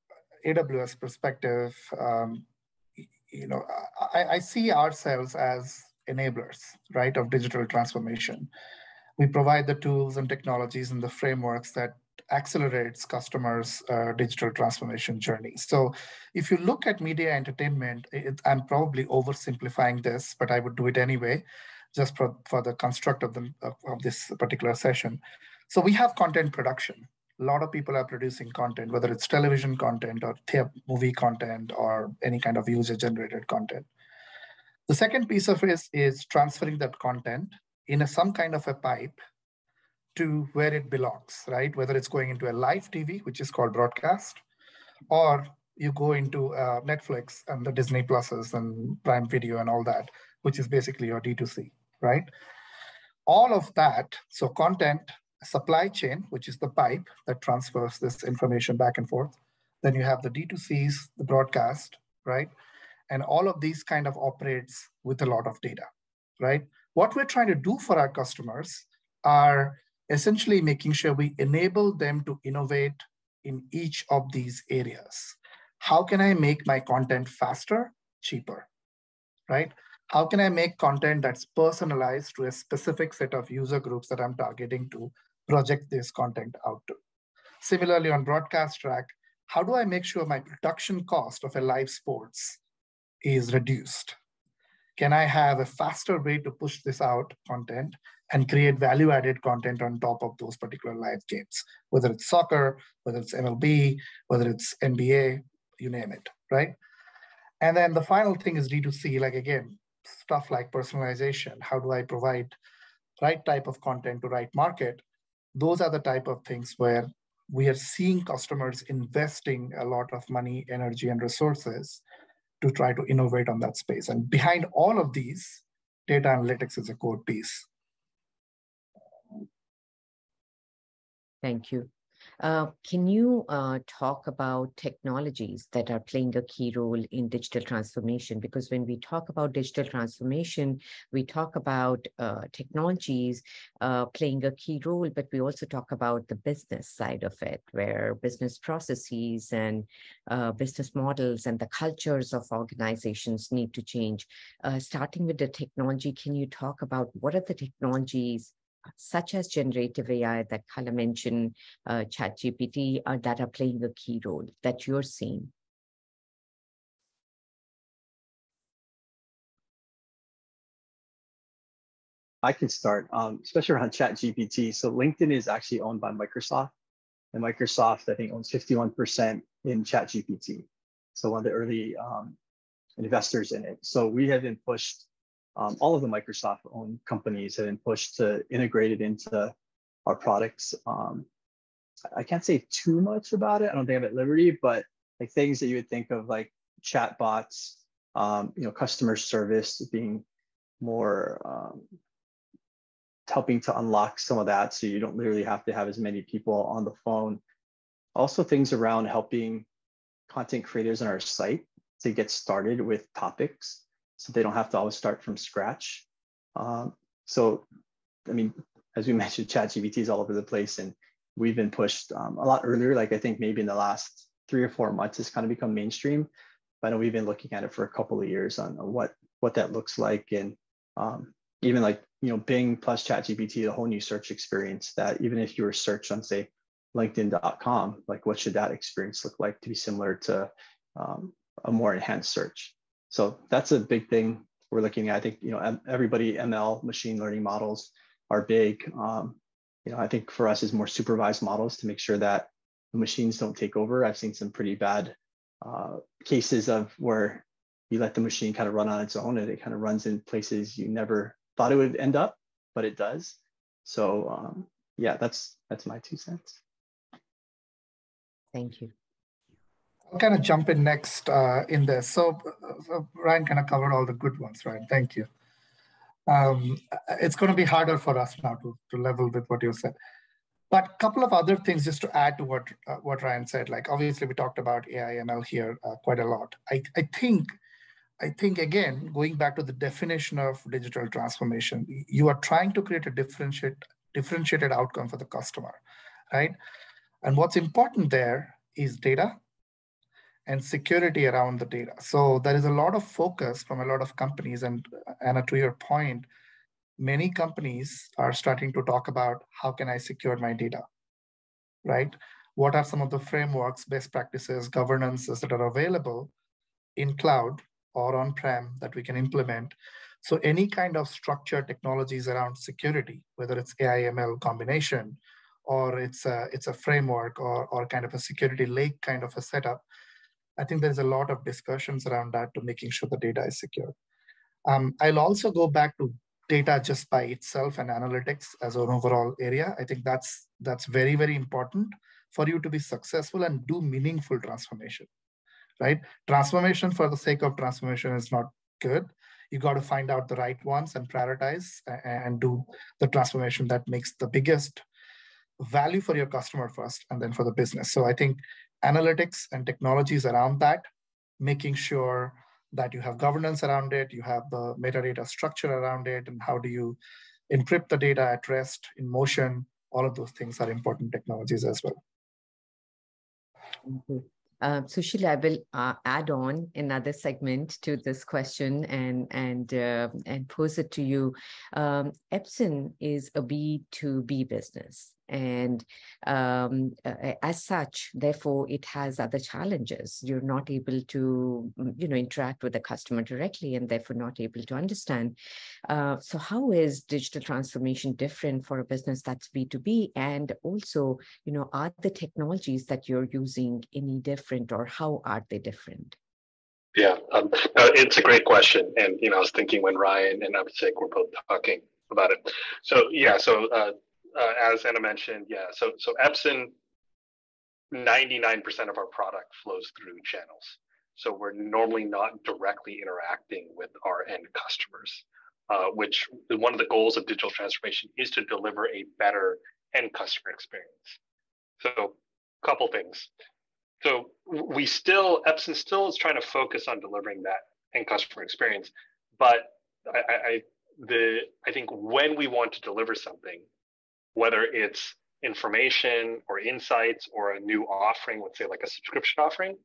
AWS perspective, um, you know, I, I see ourselves as enablers, right, of digital transformation. We provide the tools and technologies and the frameworks that accelerates customers' uh, digital transformation journey. So, if you look at media entertainment, it, I'm probably oversimplifying this, but I would do it anyway, just for, for the construct of the of, of this particular session. So, we have content production, a lot of people are producing content, whether it's television content or movie content or any kind of user generated content. The second piece of it is transferring that content in a, some kind of a pipe to where it belongs, right? Whether it's going into a live TV, which is called broadcast, or you go into uh, Netflix and the Disney Pluses and Prime Video and all that, which is basically your D2C, right? All of that, so content supply chain, which is the pipe that transfers this information back and forth. Then you have the D2Cs, the broadcast, right? And all of these kind of operates with a lot of data, right? What we're trying to do for our customers are essentially making sure we enable them to innovate in each of these areas. How can I make my content faster, cheaper, right? How can I make content that's personalized to a specific set of user groups that I'm targeting to project this content out to. Similarly, on broadcast track, how do I make sure my production cost of a live sports is reduced? Can I have a faster way to push this out content and create value added content on top of those particular live games, whether it's soccer, whether it's MLB, whether it's NBA, you name it, right? And then the final thing is D2C, like again, stuff like personalization. How do I provide right type of content to right market those are the type of things where we are seeing customers investing a lot of money, energy, and resources to try to innovate on that space. And behind all of these, data analytics is a core piece. Thank you. Uh, can you uh, talk about technologies that are playing a key role in digital transformation? Because when we talk about digital transformation, we talk about uh, technologies uh, playing a key role, but we also talk about the business side of it, where business processes and uh, business models and the cultures of organizations need to change. Starting with the technology, can you talk about what are the technologies such as generative AI that Kala mentioned, uh, ChatGPT, uh, that are playing a key role that you're seeing? I can start, um, especially around ChatGPT. So LinkedIn is actually owned by Microsoft, and Microsoft, I think, owns 51% in ChatGPT. So one of the early um, investors in it. So we have been pushed um, all of the Microsoft owned companies have been pushed to integrate it into our products. Um, I can't say too much about it. I don't think I'm at liberty, but like things that you would think of like chat bots, um, you know, customer service being more um, helping to unlock some of that. So you don't literally have to have as many people on the phone. Also things around helping content creators on our site to get started with topics so they don't have to always start from scratch. Um, so, I mean, as we mentioned, ChatGPT is all over the place, and we've been pushed um, a lot earlier. Like I think maybe in the last three or four months, it's kind of become mainstream. But I know we've been looking at it for a couple of years on, what what that looks like, and um, even like you know Bing plus ChatGPT, a whole new search experience. That even if you were searched on say LinkedIn.com, like what should that experience look like to be similar to um, a more enhanced search? So that's a big thing we're looking at. I think you know everybody ML machine learning models are big. Um, you know, I think for us is more supervised models to make sure that the machines don't take over. I've seen some pretty bad uh, cases of where you let the machine kind of run on its own and it kind of runs in places you never thought it would end up, but it does. So um, yeah, that's that's my two cents. Thank you. I'll kind of jump in next uh, in this. So, so, Ryan kind of covered all the good ones, right? Thank you. Um, it's going to be harder for us now to, to level with what you said. But a couple of other things just to add to what uh, what Ryan said. Like obviously we talked about AI ML here uh, quite a lot. I, I think I think again going back to the definition of digital transformation, you are trying to create a differentiate differentiated outcome for the customer, right? And what's important there is data and security around the data. So there is a lot of focus from a lot of companies. And Anna, uh, to your point, many companies are starting to talk about how can I secure my data, right? What are some of the frameworks, best practices, governances that are available in cloud or on-prem that we can implement? So any kind of structured technologies around security, whether it's AI ML combination, or it's a, it's a framework or, or kind of a security lake kind of a setup, I think there's a lot of discussions around that to making sure the data is secure. Um, I'll also go back to data just by itself and analytics as an overall area. I think that's that's very very important for you to be successful and do meaningful transformation. Right? Transformation for the sake of transformation is not good. You got to find out the right ones and prioritize and do the transformation that makes the biggest value for your customer first and then for the business. So I think analytics and technologies around that, making sure that you have governance around it, you have the metadata structure around it, and how do you encrypt the data at rest, in motion, all of those things are important technologies as well. Uh, Sushim, I will uh, add on another segment to this question and and uh, and pose it to you. Um, Epson is a B two B business, and um, as such therefore it has other challenges. You're not able to mm, you know interact with the customer directly and therefore not able to understand. Uh, so how is digital transformation different for a business that's b2b and also you know are the technologies that you're using any different or how are they different? Yeah, um, it's a great question, and you know, I was thinking when Ryan and Abhishek were both talking about it. So yeah, so uh, uh, as Anna mentioned, yeah. So so Epson, 99% of our product flows through channels. So we're normally not directly interacting with our end customers, uh, which one of the goals of digital transformation is to deliver a better end customer experience. So a couple things. So we still, Epson still is trying to focus on delivering that end customer experience, but I, I, the I think when we want to deliver something, whether it's information or insights or a new offering, let's say like a subscription offering,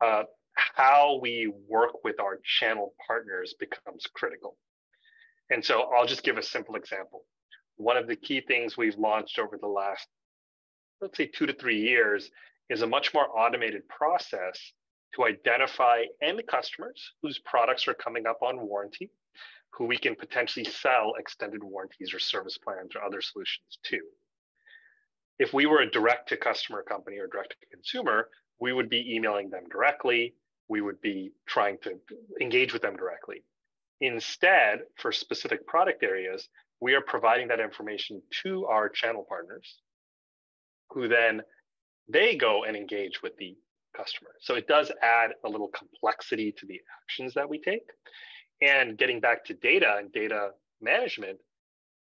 uh, how we work with our channel partners becomes critical. And so I'll just give a simple example. One of the key things we've launched over the last, let's say, two to three years is a much more automated process to identify end customers whose products are coming up on warranty, who we can potentially sell extended warranties or service plans or other solutions to. If we were a direct to customer company or direct to consumer, we would be emailing them directly. We would be trying to engage with them directly. Instead, for specific product areas, we are providing that information to our channel partners who then they go and engage with the customer. So it does add a little complexity to the actions that we take. And getting back to data and data management,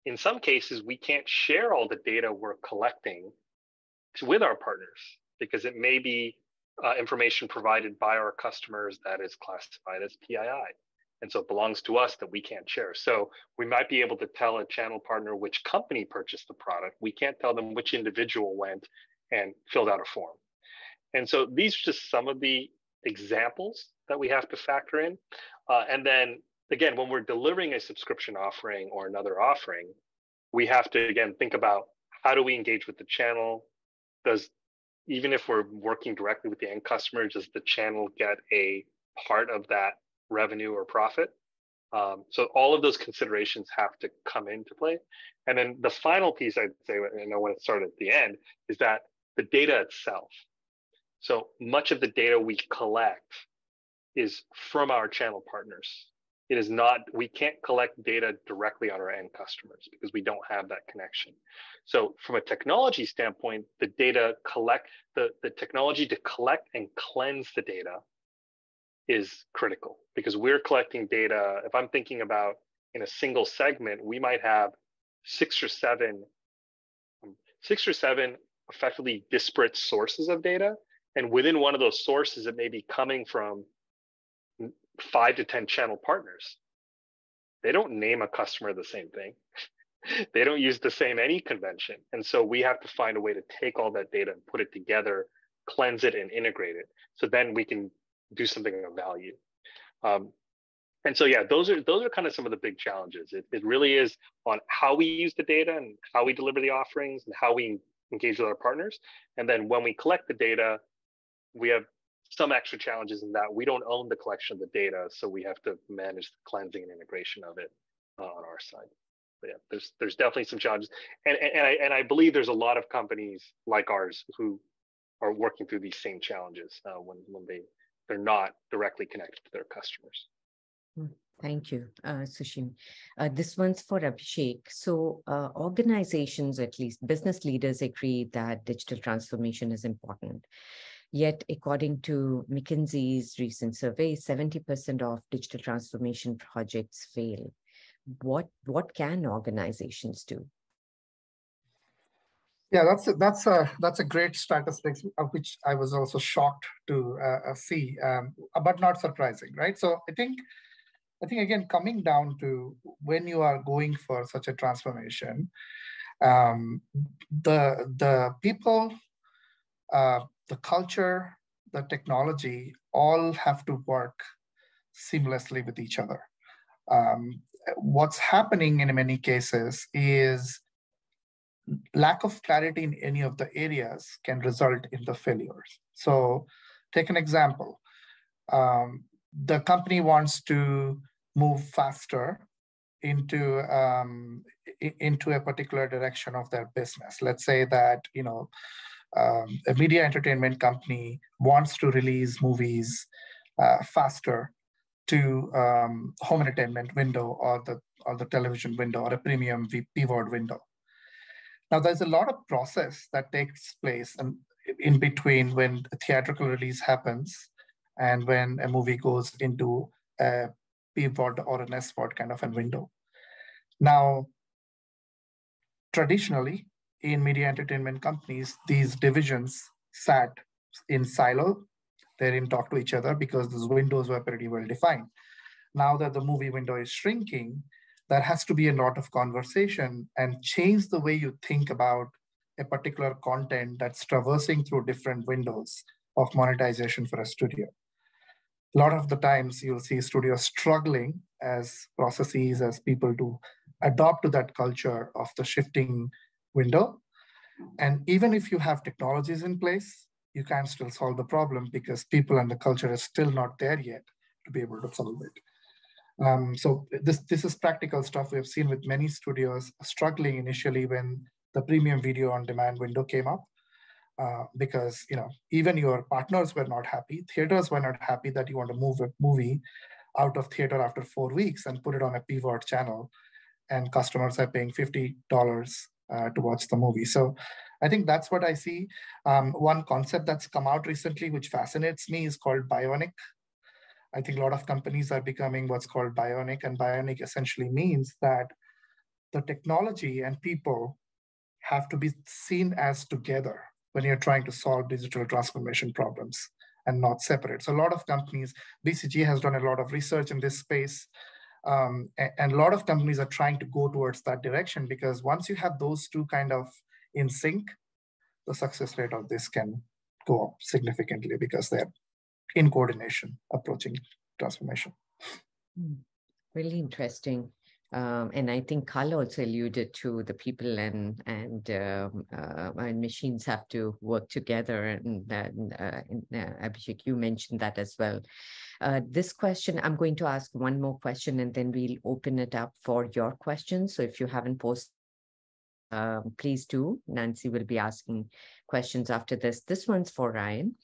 in some cases, we can't share all the data we're collecting with our partners because it may be uh, information provided by our customers that is classified as PII. And so it belongs to us that we can't share. So we might be able to tell a channel partner which company purchased the product. We can't tell them which individual went and filled out a form. And so these are just some of the examples that we have to factor in. Uh, and then again, when we're delivering a subscription offering or another offering, we have to again think about how do we engage with the channel? Does even if we're working directly with the end customer, does the channel get a part of that revenue or profit? Um, so all of those considerations have to come into play. And then the final piece I'd say, and I when it started at the end, is that the data itself. So much of the data we collect is from our channel partners. It is not, we can't collect data directly on our end customers because we don't have that connection. So from a technology standpoint, the data collect, the, the technology to collect and cleanse the data is critical because we're collecting data. If I'm thinking about in a single segment, we might have six or seven, six or seven effectively disparate sources of data. And within one of those sources, it may be coming from five to 10 channel partners. They don't name a customer the same thing. they don't use the same any convention. And so we have to find a way to take all that data and put it together, cleanse it and integrate it. So then we can do something of value. Um, and so yeah, those are those are kind of some of the big challenges. It, it really is on how we use the data and how we deliver the offerings and how we engage with our partners. And then when we collect the data, we have some extra challenges in that we don't own the collection of the data, so we have to manage the cleansing and integration of it uh, on our side. But yeah, there's there's definitely some challenges, and and, and I and I believe there's a lot of companies like ours who are working through these same challenges uh, when when they they're not directly connected to their customers. Hmm. Thank you, uh, Sushim. Uh, this one's for Abhishek. So uh, organizations, at least business leaders agree that digital transformation is important. Yet, according to McKinsey's recent survey, 70% of digital transformation projects fail. What, what can organizations do? Yeah, that's a, that's a that's a great statistic, of which I was also shocked to uh, uh, see, um, but not surprising, right? So I think I think again, coming down to when you are going for such a transformation, um, the the people, uh, the culture, the technology, all have to work seamlessly with each other. Um, what's happening in many cases is lack of clarity in any of the areas can result in the failures. So, take an example. Um, the company wants to move faster into um, into a particular direction of their business. Let's say that you know um, a media entertainment company wants to release movies uh, faster to um, home entertainment window or the or the television window or a premium PVOD window. Now there's a lot of process that takes place and in between when a theatrical release happens and when a movie goes into a PVOD or an SVOD kind of a window. Now, traditionally, in media entertainment companies, these divisions sat in silo. They didn't talk to each other because those windows were pretty well defined. Now that the movie window is shrinking, there has to be a lot of conversation and change the way you think about a particular content that's traversing through different windows of monetization for a studio. A lot of the times you'll see studios struggling as processes, as people to adopt to that culture of the shifting window. And even if you have technologies in place, you can still solve the problem because people and the culture is still not there yet to be able to solve it. Um, so this, this is practical stuff we have seen with many studios struggling initially when the premium video on demand window came up. Uh, because you know even your partners were not happy theaters were not happy that you want to move a movie out of theater after four weeks and put it on a PVOD channel and customers are paying $50 uh, to watch the movie so i think that's what i see um, one concept that's come out recently which fascinates me is called bionic I think a lot of companies are becoming what's called bionic, and bionic essentially means that the technology and people have to be seen as together when you're trying to solve digital transformation problems and not separate. So a lot of companies, BCG has done a lot of research in this space. Um, and, a lot of companies are trying to go towards that direction because once you have those two kind of in sync, the success rate of this can go up significantly because they're in coordination approaching transformation. Hmm. Really interesting. Um, and I think Kala also alluded to the people and and um, uh, and machines have to work together. And, and, uh, uh, Abhishek, you mentioned that as well. Uh, this question, I'm going to ask one more question, and then we'll open it up for your questions. So if you haven't posted um, please do. Nancy will be asking questions after this. This one's for Ryan.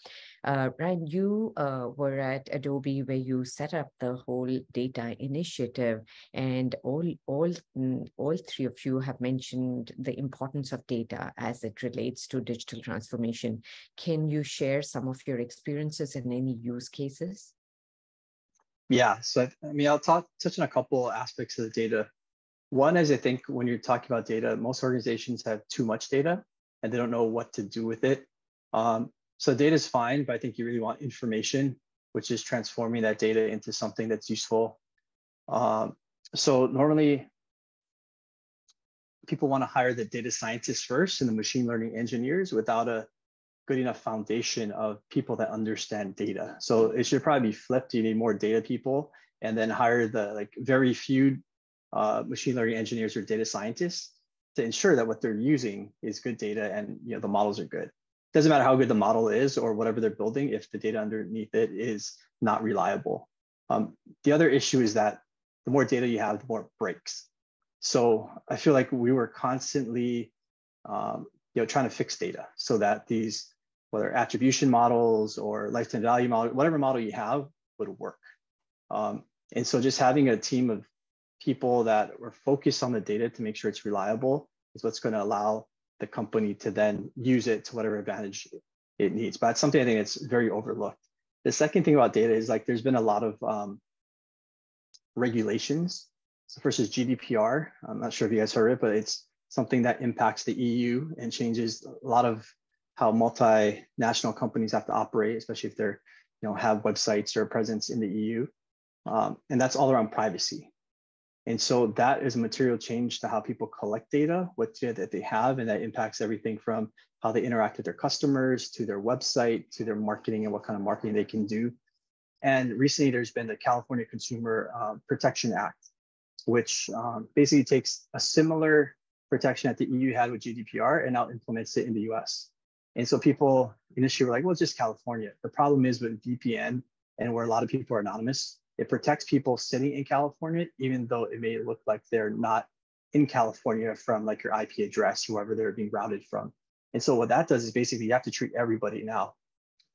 Uh, Ryan, you uh, were at Adobe where you set up the whole data initiative, and all all mm, all three of you have mentioned the importance of data as it relates to digital transformation. Can you share some of your experiences and any use cases? Yeah, so I, mean, I'll talk touch on a couple aspects of the data one is I think when you're talking about data, most organizations have too much data and they don't know what to do with it. Um, so data is fine, but I think you really want information, which is transforming that data into something that's useful. Um, so normally people want to hire the data scientists first and the machine learning engineers without a good enough foundation of people that understand data. So it should probably be flipped. You need more data people and then hire the like very few uh, machine learning engineers or data scientists to ensure that what they're using is good data and you know the models are good. Doesn't matter how good the model is or whatever they're building if the data underneath it is not reliable. Um, the other issue is that the more data you have, the more it breaks. So I feel like we were constantly um, you know trying to fix data so that these whether attribution models or lifetime value model, whatever model you have would work. Um, and so just having a team of people that were focused on the data to make sure it's reliable is what's going to allow the company to then use it to whatever advantage it needs. But that's something I think it's very overlooked. The second thing about data is like there's been a lot of um, regulations. So first is GDPR. I'm not sure if you guys heard it, but it's something that impacts the EU and changes a lot of how multinational companies have to operate, especially if they're, you know, have websites or presence in the EU. Um, and that's all around privacy. And so that is a material change to how people collect data, what data that they have, and that impacts everything from how they interact with their customers to their website to their marketing and what kind of marketing they can do. And recently, there's been the California Consumer uh, Protection Act, which um, basically takes a similar protection that the EU had with GDPR and now implements it in the US. And so people initially were like, well, it's just California. The problem is with VPN and where a lot of people are anonymous, it protects people sitting in California, even though it may look like they're not in California from like your IP address, whoever they're being routed from. And so what that does is basically you have to treat everybody now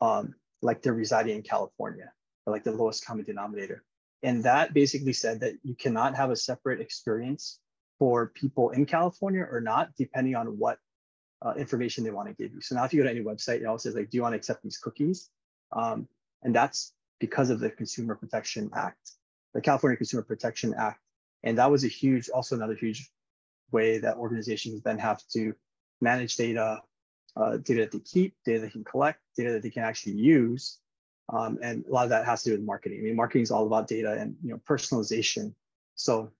um, like they're residing in California, or like the lowest common denominator. And that basically said that you cannot have a separate experience for people in California or not, depending on what uh, information they want to give you. So now if you go to any website, it also says like, do you want to accept these cookies? Um, and that's because of the Consumer Protection Act, the California Consumer Protection Act. And that was a huge, also another huge way that organizations then have to manage data, uh, data that they keep, data they can collect, data that they can actually use. Um, and a lot of that has to do with marketing. I mean, marketing is all about data and you know personalization. So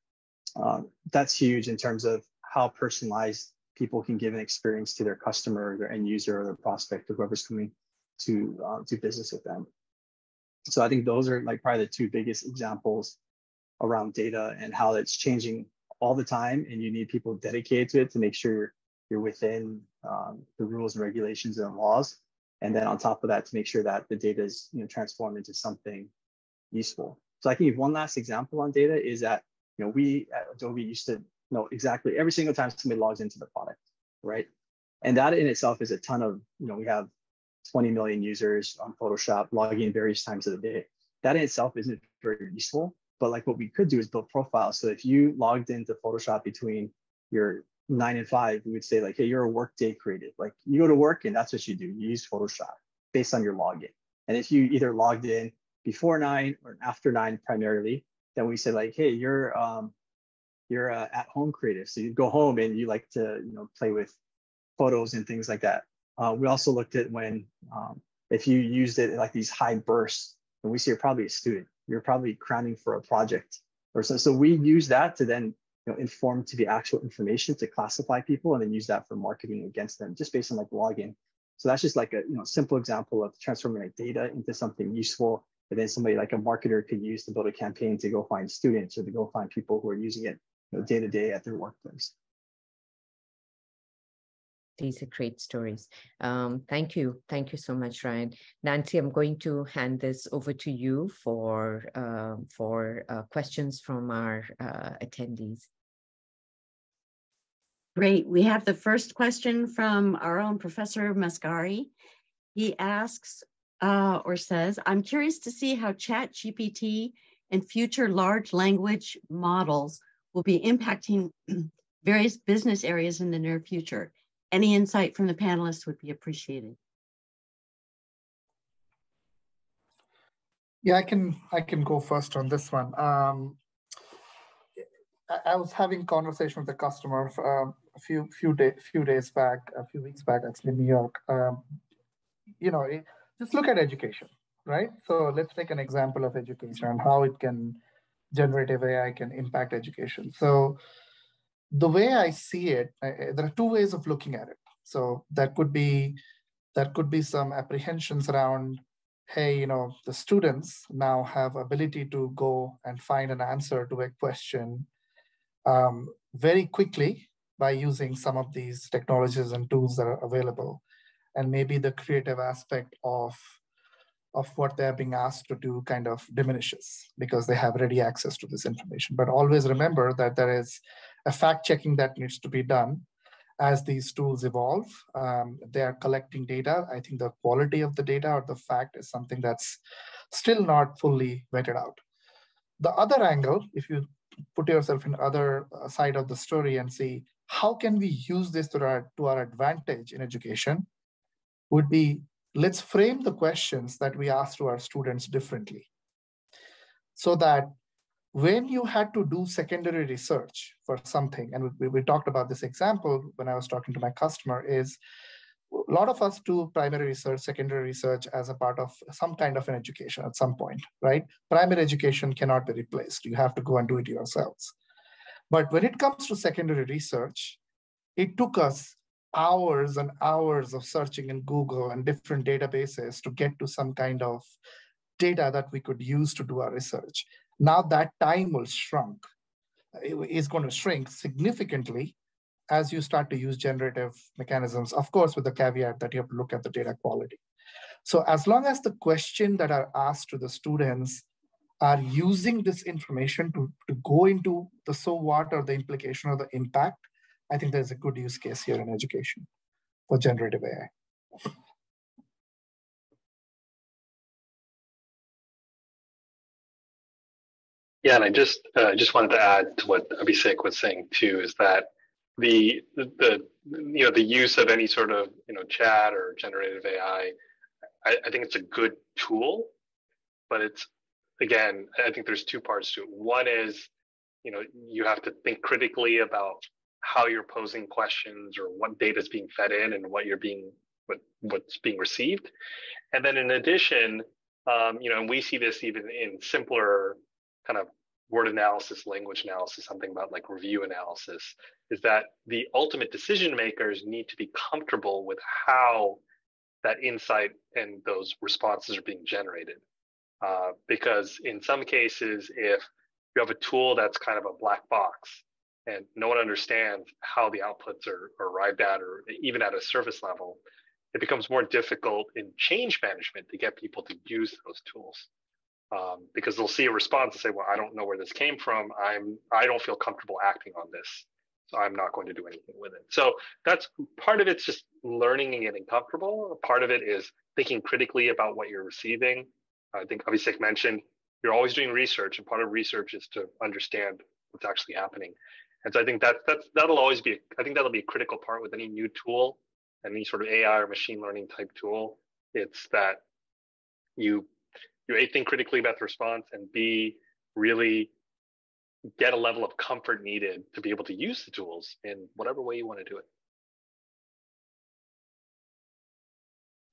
uh, that's huge in terms of how personalized people can give an experience to their customer, their end user, or their prospect, or whoever's coming to uh, do business with them. So I think those are like probably the two biggest examples around data and how it's changing all the time, and you need people dedicated to it to make sure you're within um, the rules and regulations and laws. And then on top of that, to make sure that the data is you know transformed into something useful. So I think one last example on data is that you know we at Adobe used to know exactly every single time somebody logs into the product, right? And that in itself is a ton of you know we have 20 million users on Photoshop logging various times of the day. That in itself isn't very useful. But like what we could do is build profiles. So if you logged into Photoshop between your nine and five, we would say like, hey, you're a workday creative. Like you go to work and that's what you do. You use Photoshop based on your login. And if you either logged in before nine or after nine primarily, then we say like, hey, you're um, you're uh, at home creative. So you go home and you like to you know play with photos and things like that. Uh, we also looked at when um, if you used it like these high bursts, and we see you're probably a student, you're probably cramming for a project or so. So we use that to then you know, inform to the actual information to classify people and then use that for marketing against them just based on like login. So that's just like a you know simple example of transforming like data into something useful and then somebody like a marketer could use to build a campaign to go find students or to go find people who are using it you know, day to day at their workplace. These are great stories. Um, thank you. Thank you so much, Ryan. Nancy, I'm going to hand this over to you for, uh, for uh, questions from our uh, attendees. Great. We have the first question from our own Professor Mascari. He asks uh, or says, I'm curious to see how Chat GPT and future large language models will be impacting various business areas in the near future. Any insight from the panelists would be appreciated. Yeah, I can I can go first on this one. Um, I, I was having conversation with a customer um, a few few day, few days back, a few weeks back, actually, in New York. Um, you know, it, just look at education, right? So let's take an example of education and how it can generative AI can impact education. So the way I see it, I, there are two ways of looking at it. So that could be that could be some apprehensions around, hey, you know, the students now have ability to go and find an answer to a question um, very quickly by using some of these technologies and tools that are available. And maybe the creative aspect of, of what they're being asked to do kind of diminishes because they have ready access to this information. But always remember that there is a fact checking that needs to be done as these tools evolve. Um, they are collecting data. I think the quality of the data or the fact is something that's still not fully vetted out. The other angle, if you put yourself in other uh, side of the story and see how can we use this to our, to our advantage in education would be let's frame the questions that we ask to our students differently. So that when you had to do secondary research for something and we, we talked about this example when i was talking to my customer is a lot of us do primary research secondary research as a part of some kind of an education at some point right? Primary education cannot be replaced. You have to go and do it yourselves. But when it comes to secondary research, it took us hours and hours of searching in Google and different databases to get to some kind of data that we could use to do our research. Now that time will shrunk. Is going to shrink significantly as you start to use generative mechanisms, of course, with the caveat that you have to look at the data quality. So as long as the question that are asked to the students are using this information to, to go into the so what or the implication or the impact, I think there's a good use case here in education for generative AI. Yeah, and I just uh, just wanted to add to what Abhishek was saying too is that the, the you know the use of any sort of you know chat or generative AI, I, I think it's a good tool, but it's again, I think there's two parts to it. One is, you know, you have to think critically about how you're posing questions or what data is being fed in and what you're being what what's being received. And then in addition, um, you know, and we see this even in simpler kind of word analysis, language analysis, something about like review analysis, is that the ultimate decision makers need to be comfortable with how that insight and those responses are being generated. Uh, because in some cases, if you have a tool that's kind of a black box and no one understands how the outputs are, are arrived at or even at a service level, it becomes more difficult in change management to get people to use those tools. Um, because they'll see a response and say, well, I don't know where this came from. I'm I don't feel comfortable acting on this. So I'm not going to do anything with it. So that's part of it's just learning and getting comfortable. Part of it is thinking critically about what you're receiving. I think Abhishek mentioned you're always doing research, and part of research is to understand what's actually happening. And so I think that that's that'll always be I think that'll be a critical part with any new tool, any sort of AI or machine learning type tool. It's that you you a think critically about the response and b really get a level of comfort needed to be able to use the tools in whatever way you want to do it.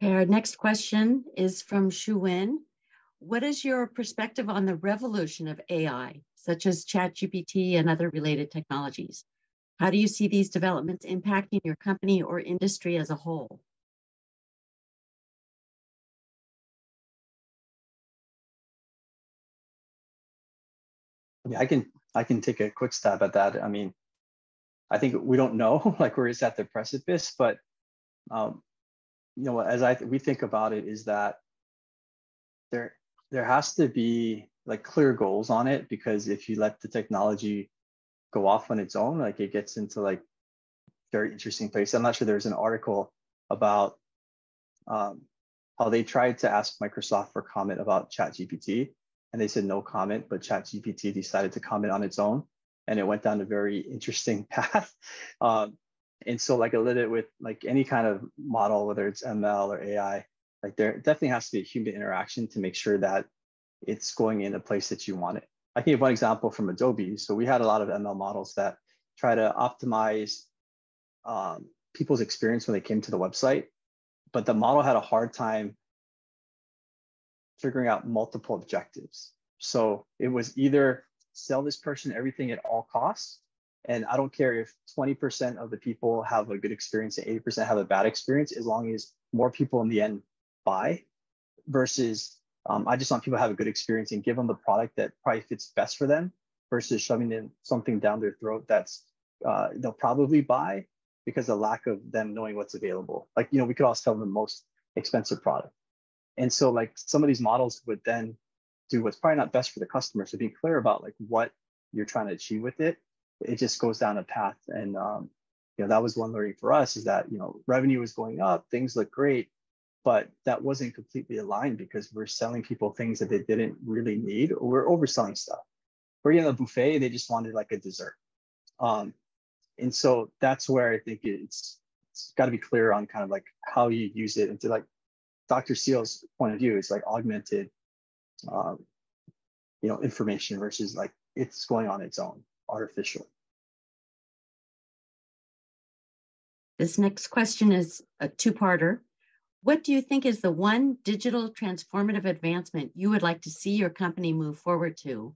Our next question is from Shu Wen. What is your perspective on the revolution of AI, such as ChatGPT and other related technologies? How do you see these developments impacting your company or industry as a whole? Yeah, I can I can take a quick stab at that. I mean, I think we don't know, like we're just at the precipice, but um, you know, as I we think about it, is that there there has to be like clear goals on it because if you let the technology go off on its own, like it gets into like very interesting place. I'm not sure there's an article about um, how they tried to ask Microsoft for comment about ChatGPT, and they said no comment, but ChatGPT decided to comment on its own, and it went down a very interesting path. Um, and so, like a little bit with like any kind of model, whether it's ML or AI, like there definitely has to be a human interaction to make sure that it's going in a place that you want it. I can give one example from Adobe. So we had a lot of ML models that try to optimize um, people's experience when they came to the website, but the model had a hard time figuring out multiple objectives. So it was either sell this person everything at all costs. And I don't care if 20% of the people have a good experience and 80% have a bad experience, as long as more people in the end buy versus um, I just want people to have a good experience and give them the product that probably fits best for them versus shoving in something down their throat that's uh, they'll probably buy because of lack of them knowing what's available. Like, you know, we could all sell the most expensive product. And so like some of these models would then do what's probably not best for the customer. So being clear about like what you're trying to achieve with it, it just goes down a path. And um, you know, that was one learning for us is that, you know, revenue was going up, things look great, but that wasn't completely aligned because we're selling people things that they didn't really need or we're overselling stuff. We're in a buffet, they just wanted like a dessert. Um, and so that's where I think it's it's got to be clear on kind of like how you use it and to like Dr. Seal's point of view is like augmented, um, you know, information versus like it's going on its own, artificial. This next question is a two-parter. What do you think is the one digital transformative advancement you would like to see your company move forward to?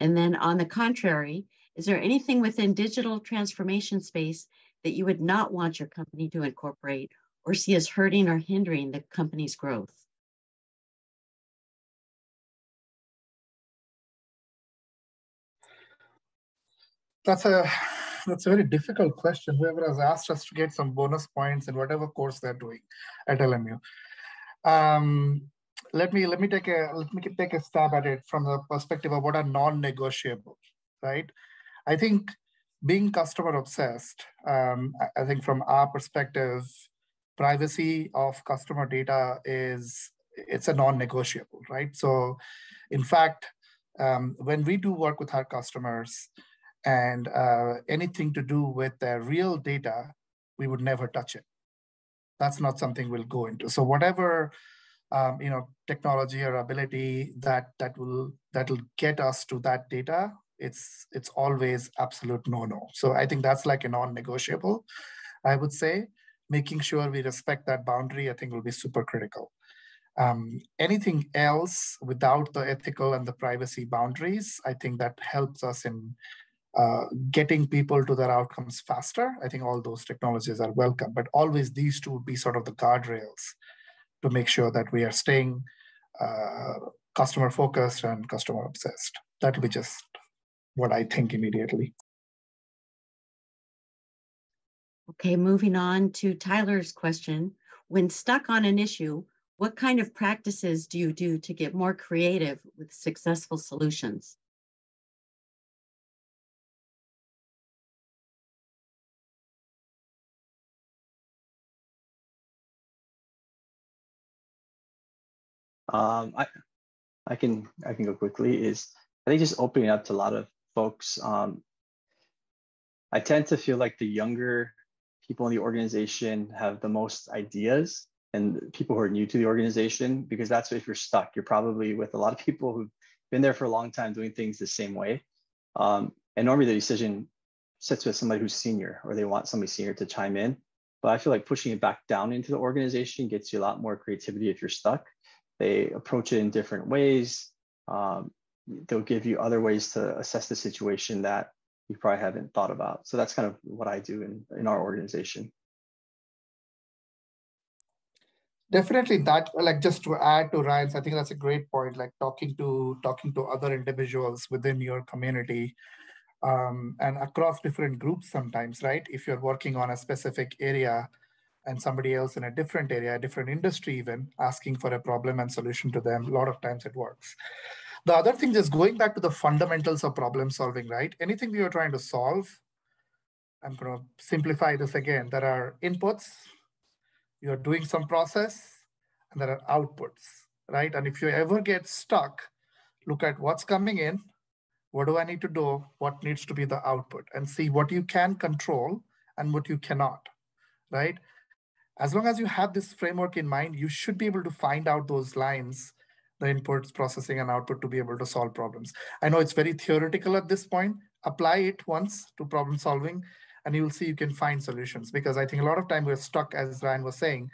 And then on the contrary, is there anything within digital transformation space that you would not want your company to incorporate or see as hurting or hindering the company's growth? That's a that's a very difficult question. Whoever has asked us to get some bonus points in whatever course they're doing at LMU. Um, let me let me take a let me take a stab at it from the perspective of what are non-negotiable, right? I think being customer obsessed, um, I think from our perspective, privacy of customer data is it's a non-negotiable, right? So, in fact, um, when we do work with our customers, and uh, anything to do with their real data, we would never touch it. That's not something we'll go into. So whatever um, you know technology or ability that that will that will get us to that data, it's it's always absolute no no. So I think that's like a non-negotiable. I would say making sure we respect that boundary, I think will be super critical. Um, anything else without the ethical and the privacy boundaries, I think that helps us in uh, getting people to their outcomes faster. I think all those technologies are welcome, but always these two would be sort of the guardrails to make sure that we are staying uh, customer focused and customer obsessed. That will be just what I think immediately. Okay, moving on to Tyler's question. When stuck on an issue, what kind of practices do you do to get more creative with successful solutions? Um, I, I can I can go quickly. Is I think just opening up to a lot of folks. Um, I tend to feel like the younger people in the organization have the most ideas and people who are new to the organization because that's if you're stuck you're probably with a lot of people who've been there for a long time doing things the same way um, and normally the decision sits with somebody who's senior or they want somebody senior to chime in but i feel like pushing it back down into the organization gets you a lot more creativity if you're stuck they approach it in different ways um, they'll give you other ways to assess the situation that you probably haven't thought about. So that's kind of what I do in, in our organization. Definitely that like just to add to Ryan's, I think that's a great point. Like talking to talking to other individuals within your community um, and across different groups sometimes, right? If you're working on a specific area and somebody else in a different area, a different industry even, asking for a problem and solution to them, a lot of times it works. The other thing is going back to the fundamentals of problem solving, right? Anything we are trying to solve, I'm going to simplify this again. There are inputs, you're doing some process, and there are outputs, right? And if you ever get stuck, look at what's coming in, what do I need to do, what needs to be the output, and see what you can control and what you cannot, right? As long as you have this framework in mind, you should be able to find out those lines the inputs, processing, and output to be able to solve problems. I know it's very theoretical at this point. Apply it once to problem solving, and you'll see you can find solutions. Because I think a lot of time we're stuck, as Ryan was saying,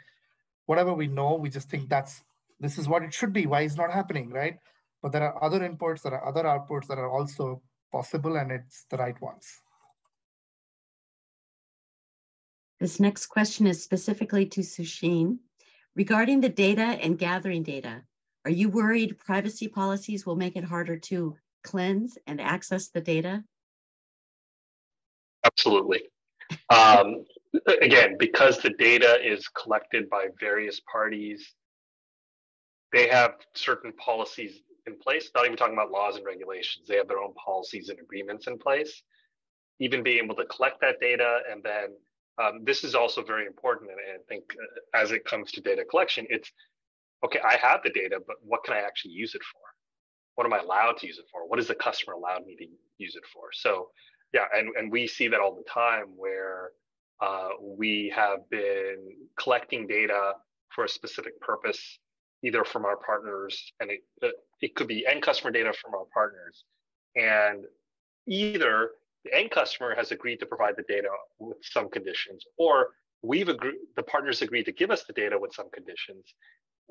whatever we know, we just think that's this is what it should be. Why is not happening, right? But there are other inputs, there are other outputs that are also possible, and it's the right ones. This next question is specifically to Sushim. Regarding the data and gathering data, are you worried privacy policies will make it harder to cleanse and access the data? Absolutely. Um, again, because the data is collected by various parties, they have certain policies in place, not even talking about laws and regulations. They have their own policies and agreements in place. Even being able to collect that data and then um, this is also very important. And I think uh, as it comes to data collection, it's okay, I have the data, but what can I actually use it for? What am I allowed to use it for? What is the customer allowed me to use it for? So, yeah, and, and we see that all the time where uh, we have been collecting data for a specific purpose, either from our partners, and it, uh, it could be end customer data from our partners. And either the end customer has agreed to provide the data with some conditions, or we've agreed, the partners agreed to give us the data with some conditions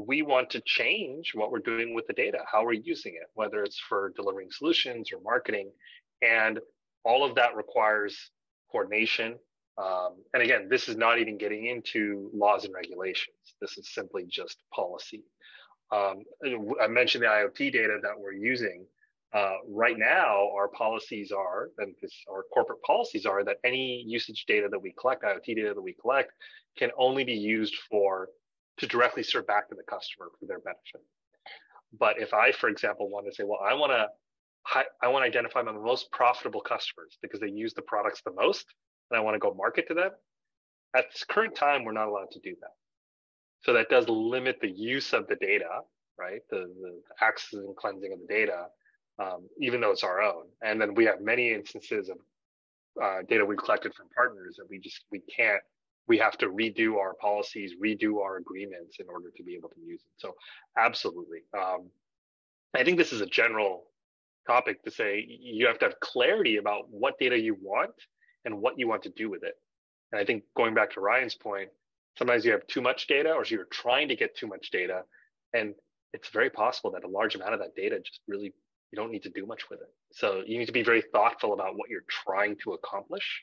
we want to change what we're doing with the data, how we're using it, whether it's for delivering solutions or marketing. And all of that requires coordination. Um, and again, this is not even getting into laws and regulations. This is simply just policy. Um, I mentioned the IoT data that we're using. Uh, right now, our policies are, and this, our corporate policies are that any usage data that we collect, IoT data that we collect, can only be used for to directly serve back to the customer for their benefit. But if I, for example, want to say, well, I want to I want to identify my most profitable customers because they use the products the most, and I want to go market to them. At this current time, we're not allowed to do that. So that does limit the use of the data, right? The, the access and cleansing of the data, um, even though it's our own. And then we have many instances of uh, data we've collected from partners that we just we can't we have to redo our policies, redo our agreements in order to be able to use it. So, absolutely. Um, I think this is a general topic to say you have to have clarity about what data you want and what you want to do with it. And I think going back to Ryan's point, sometimes you have too much data or you're trying to get too much data and it's very possible that a large amount of that data just really you don't need to do much with it so you need to be very thoughtful about what you're trying to accomplish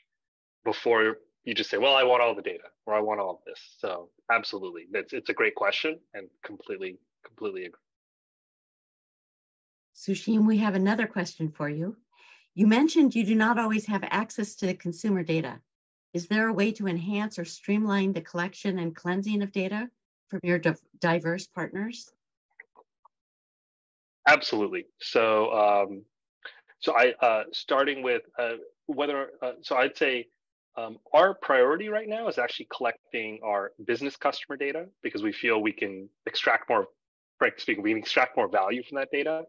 before you just say well i want all the data or i want all of this so absolutely it's, it's a great question and completely completely agree Sushim, we have another question for you. You mentioned you do not always have access to the consumer data. Is there a way to enhance or streamline the collection and cleansing of data from your diverse partners? Absolutely. So, um, so I uh, starting with uh, whether uh, so I'd say um, our priority right now is actually collecting our business customer data because we feel we can extract more. Frankly speaking, we can extract more value from that data.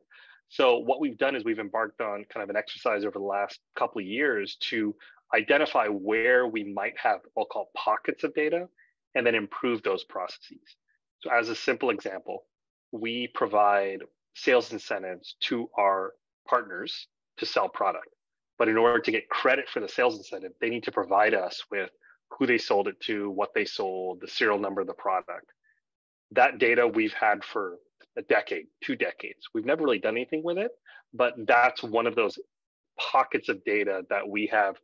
So what we've done is we've embarked on kind of an exercise over the last couple of years to identify where we might have what we'll call pockets of data and then improve those processes. So as a simple example, we provide sales incentives to our partners to sell product. But in order to get credit for the sales incentive, they need to provide us with who they sold it to, what they sold, the serial number of the product. That data we've had for a decade, two decades. We've never really done anything with it, but that's one of those pockets of data that we have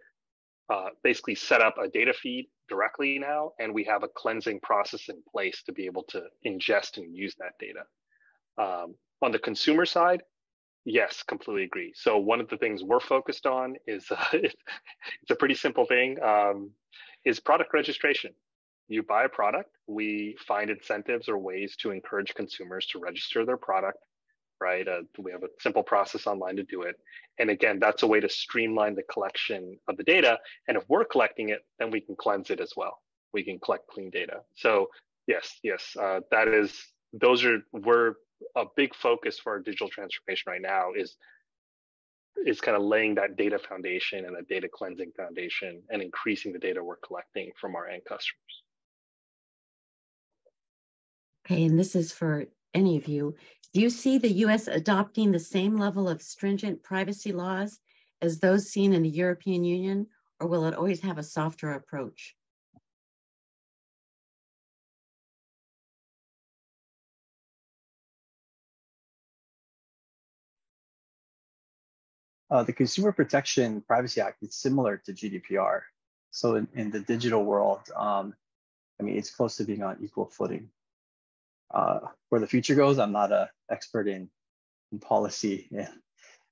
uh, basically set up a data feed directly now, and we have a cleansing process in place to be able to ingest and use that data. Um, on the consumer side, yes, completely agree. So one of the things we're focused on is uh, it's, a pretty simple thing, um, is product registration. You buy a product, we find incentives or ways to encourage consumers to register their product right? Uh, we have a simple process online to do it. And again, that's a way to streamline the collection of the data. And if we're collecting it, then we can cleanse it as well. We can collect clean data. So yes, yes, uh, that is, those are, we're a big focus for our digital transformation right now is is kind of laying that data foundation and a data cleansing foundation and increasing the data we're collecting from our end customers. Okay, and this is for any of you. Do you see the US adopting the same level of stringent privacy laws as those seen in the European Union, or will it always have a softer approach? Uh, the Consumer Protection Privacy Act is similar to GDPR. So in, in the digital world, um, I mean, it's close to being on equal footing uh, where the future goes, I'm not an expert in, in policy, yeah.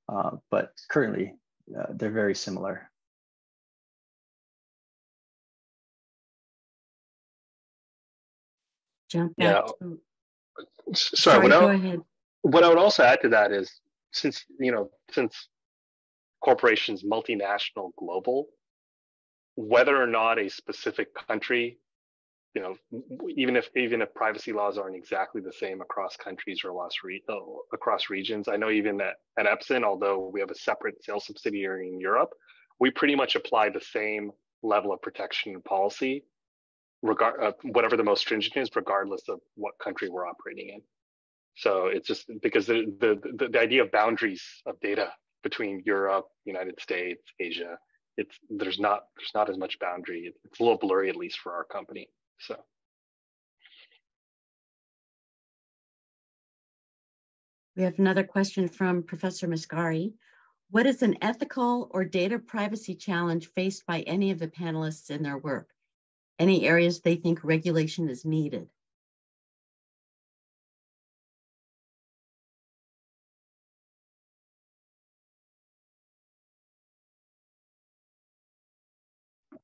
uh, but currently uh, they're very similar. Jump yeah. To... Sorry, Sorry what, I, what I would also add to that is since, you know, since corporations multinational global, whether or not a specific country you know, even if even if privacy laws aren't exactly the same across countries or across, re- uh, across regions, I know even at, at Epson, although we have a separate sales subsidiary in Europe, we pretty much apply the same level of protection and policy, regard uh, whatever the most stringent is, regardless of what country we're operating in. So it's just because the the, the idea of boundaries of data between Europe, United States, Asia, it's there's not there's not as much boundary. It's a little blurry, at least for our company. So. We have another question from Professor Mascari. What is an ethical or data privacy challenge faced by any of the panelists in their work? Any areas they think regulation is needed?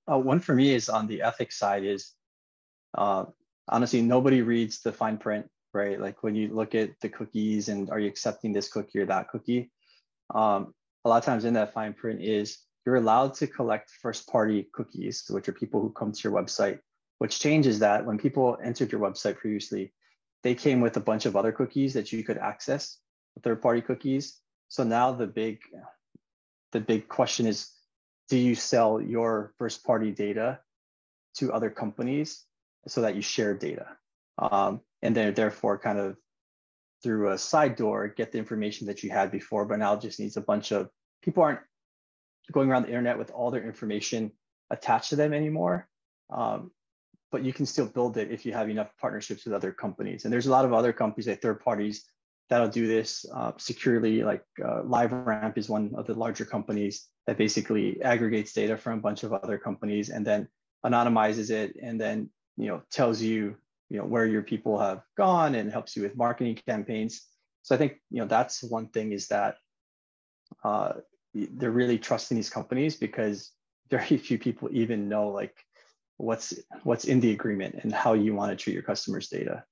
Uh, one for me is on the ethics side is uh, honestly, nobody reads the fine print, right? Like when you look at the cookies and are you accepting this cookie or that cookie? Um, a lot of times in that fine print is you're allowed to collect first party cookies, which are people who come to your website. Which changes that when people entered your website previously, they came with a bunch of other cookies that you could access, third party cookies. So now the big, the big question is, do you sell your first party data to other companies so that you share data. Um, and then therefore kind of through a side door, get the information that you had before, but now just needs a bunch of people aren't going around the internet with all their information attached to them anymore. Um, but you can still build it if you have enough partnerships with other companies. And there's a lot of other companies, like third parties, that'll do this uh, securely. Like uh, LiveRamp is one of the larger companies that basically aggregates data from a bunch of other companies and then anonymizes it and then you know tells you you know where your people have gone and helps you with marketing campaigns. So I think you know that's one thing is that uh, they're really trusting these companies because very few people even know like what's what's in the agreement and how you want to treat your customers' data.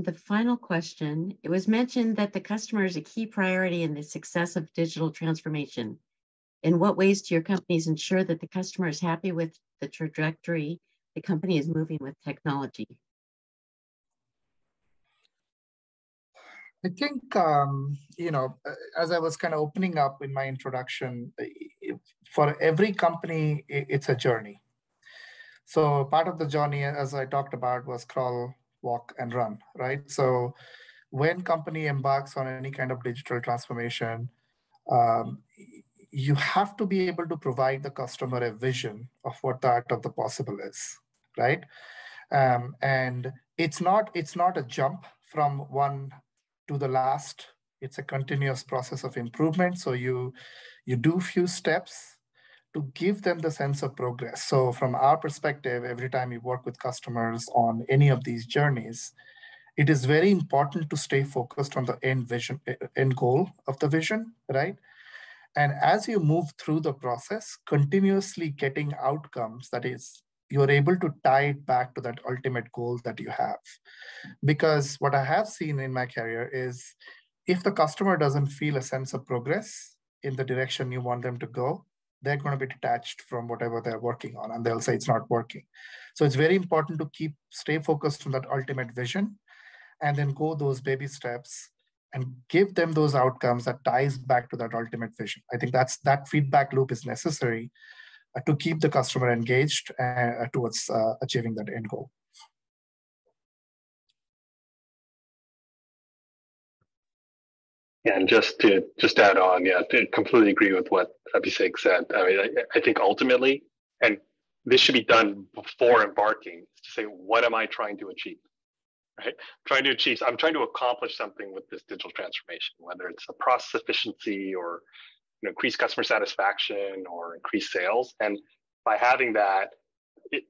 The final question, it was mentioned that the customer is a key priority in the success of digital transformation. In what ways do your companies ensure that the customer is happy with the trajectory the company is moving with technology? I think, um, you know, as I was kind of opening up in my introduction, for every company, it's a journey. So part of the journey, as I talked about, was crawl, walk and run, right? So when company embarks on any kind of digital transformation, um, you have to be able to provide the customer a vision of what the art of the possible is, right? Um, and it's not it's not a jump from one to the last. It's a continuous process of improvement. So you you do few steps to give them the sense of progress. So from our perspective, every time we work with customers on any of these journeys, it is very important to stay focused on the end vision, end goal of the vision, right? And as you move through the process, continuously getting outcomes that is, you're able to tie it back to that ultimate goal that you have. Because what I have seen in my career is if the customer doesn't feel a sense of progress in the direction you want them to go, they're going to be detached from whatever they're working on and they'll say it's not working. So it's very important to keep stay focused on that ultimate vision and then go those baby steps and give them those outcomes that ties back to that ultimate vision. I think that's that feedback loop is necessary uh, to keep the customer engaged uh, towards uh, achieving that end goal and just to just add on, yeah, to completely agree with what Abhishek said. I mean, I, I think ultimately, and this should be done before embarking, is to say, what am I trying to achieve? Right? Trying to achieve, I'm trying to accomplish something with this digital transformation, whether it's a process efficiency or you know, increase customer satisfaction or increase sales. And by having that, it,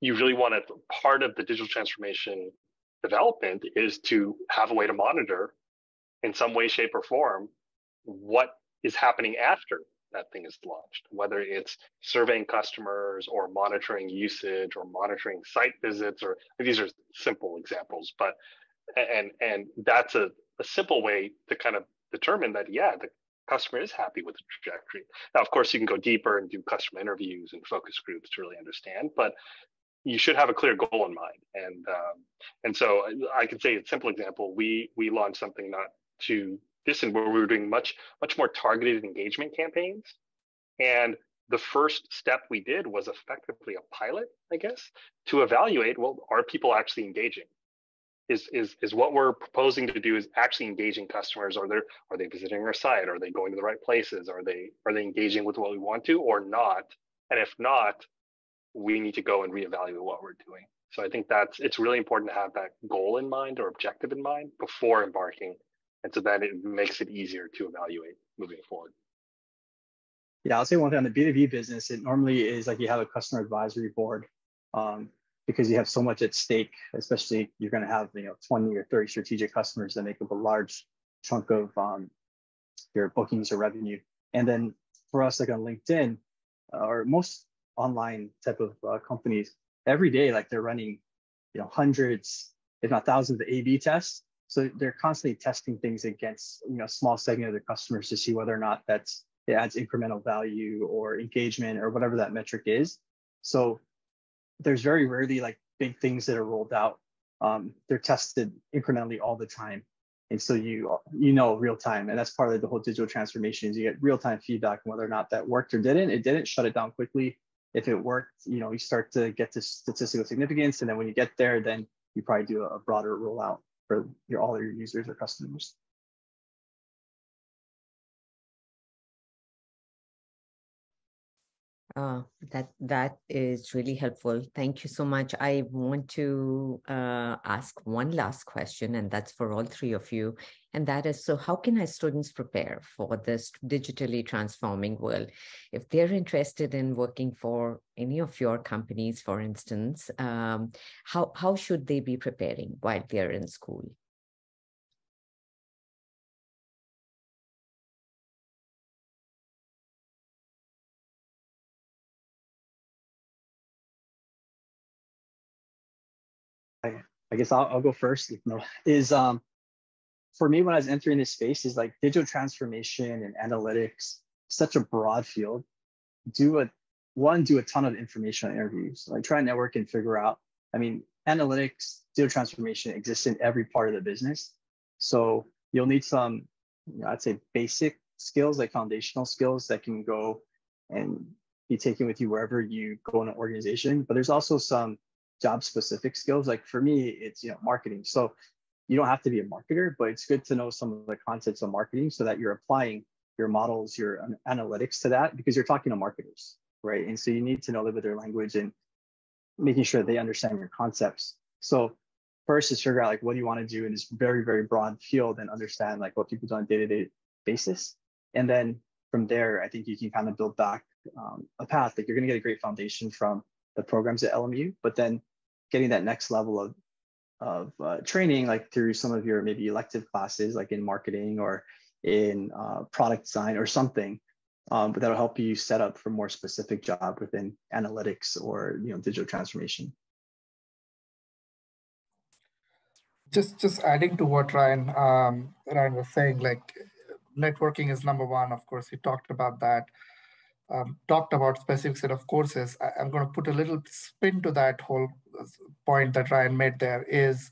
you really want to, part of the digital transformation development is to have a way to monitor in some way, shape, or form what is happening after that thing is launched, whether it's surveying customers or monitoring usage or monitoring site visits, or these are simple examples, but and and that's a, a simple way to kind of determine that yeah, the customer is happy with the trajectory. Now, of course, you can go deeper and do customer interviews and focus groups to really understand, but you should have a clear goal in mind. And um, and so I can say a simple example. We we launched something not to this and where we were doing much much more targeted engagement campaigns. And the first step we did was effectively a pilot i guess to evaluate well are people actually engaging? Is is is what we're proposing to do is actually engaging customers? Are they are they visiting our site? Are they going to the right places? Are they are they engaging with what we want to or not? And if not we need to go and reevaluate what we're doing. So i think that's it's really important to have that goal in mind or objective in mind before embarking and so then it makes it easier to evaluate moving forward. Yeah, I'll say one thing on the B2B business, it normally is like you have a customer advisory board um, because you have so much at stake, especially you're going to have, you know, 20 or 30 strategic customers that make up a large chunk of um, your bookings or revenue. And then for us, like on LinkedIn uh, or most online type of uh, companies, every day, like they're running, you know, hundreds, if not thousands of A/B tests so they're constantly testing things against you know small segment of their customers to see whether or not that's it adds incremental value or engagement or whatever that metric is. So there's very rarely like big things that are rolled out. Um, they're tested incrementally all the time. And so you you know real time, and that's part of the whole digital transformation is you get real time feedback on whether or not that worked or didn't. It didn't shut it down quickly. If it worked, you know you start to get to statistical significance, and then when you get there, then you probably do a broader rollout for your, all your users or customers. Uh, that that is really helpful. Thank you so much. I want to uh, ask one last question, and that's for all three of you. And that is, so how can our students prepare for this digitally transforming world? If they're interested in working for any of your companies, for instance, um, how how should they be preparing while they're in school? I, I guess I'll, I'll go first. No, is um, for me when I was entering this space is like digital transformation and analytics, such a broad field. Do a one, do a ton of information interviews. Like try and network and figure out. I mean, analytics, digital transformation exists in every part of the business. So you'll need some, you know, I'd say basic skills, like foundational skills that can go and be taken with you wherever you go in an organization. But there's also some job specific skills. Like for me, it's you know marketing. So you don't have to be a marketer, but it's good to know some of the concepts of marketing so that you're applying your models, your analytics to that because you're talking to marketers, right? And so you need to know a little bit their language and making sure they understand your concepts. So first is figure out like what do you want to do in this very very broad field and understand like what people do on a day-to-day basis and then from there i think you can kind of build back um, a path like you're going to get a great foundation from the programs at lmu but then getting that next level of of uh, training, like through some of your maybe elective classes, like in marketing or in uh, product design or something, um, but that'll help you set up for more specific job within analytics or you know digital transformation. Just just adding to what Ryan um, Ryan was saying, like networking is number one. Of course, he talked about that um, talked about specific set of courses, I, am going to put a little spin to that whole uh, point that Ryan made there is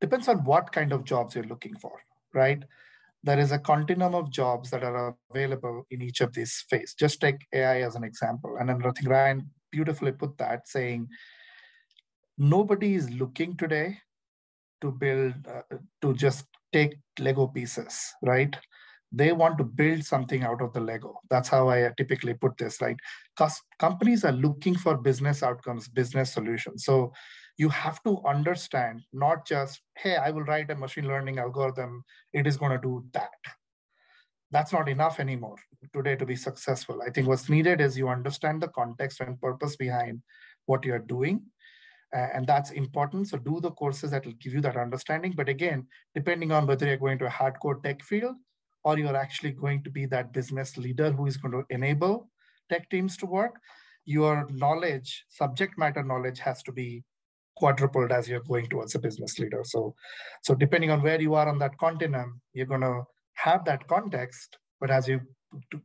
depends on what kind of jobs you're looking for, right? There is a continuum of jobs that are available in each of these phases. Just take AI as an example. And then I think Ryan beautifully put that saying, nobody is looking today to build, uh, to just take Lego pieces, right? They want to build something out of the lego. That's how i typically put this right? Because companies are looking for business outcomes business solutions. So you have to understand not just hey i will write a machine learning algorithm. It is going to do that. That's not enough anymore today to be successful. I think what's needed is you understand the context and purpose behind what you're doing and that's important. So do the courses that will give you that understanding. But again depending on whether you're going to a hardcore tech field or you're actually going to be that business leader who is going to enable tech teams to work, your knowledge, subject matter knowledge has to be quadrupled as you're going towards a business leader. So, so depending on where you are on that continuum, you're going to have that context, but as you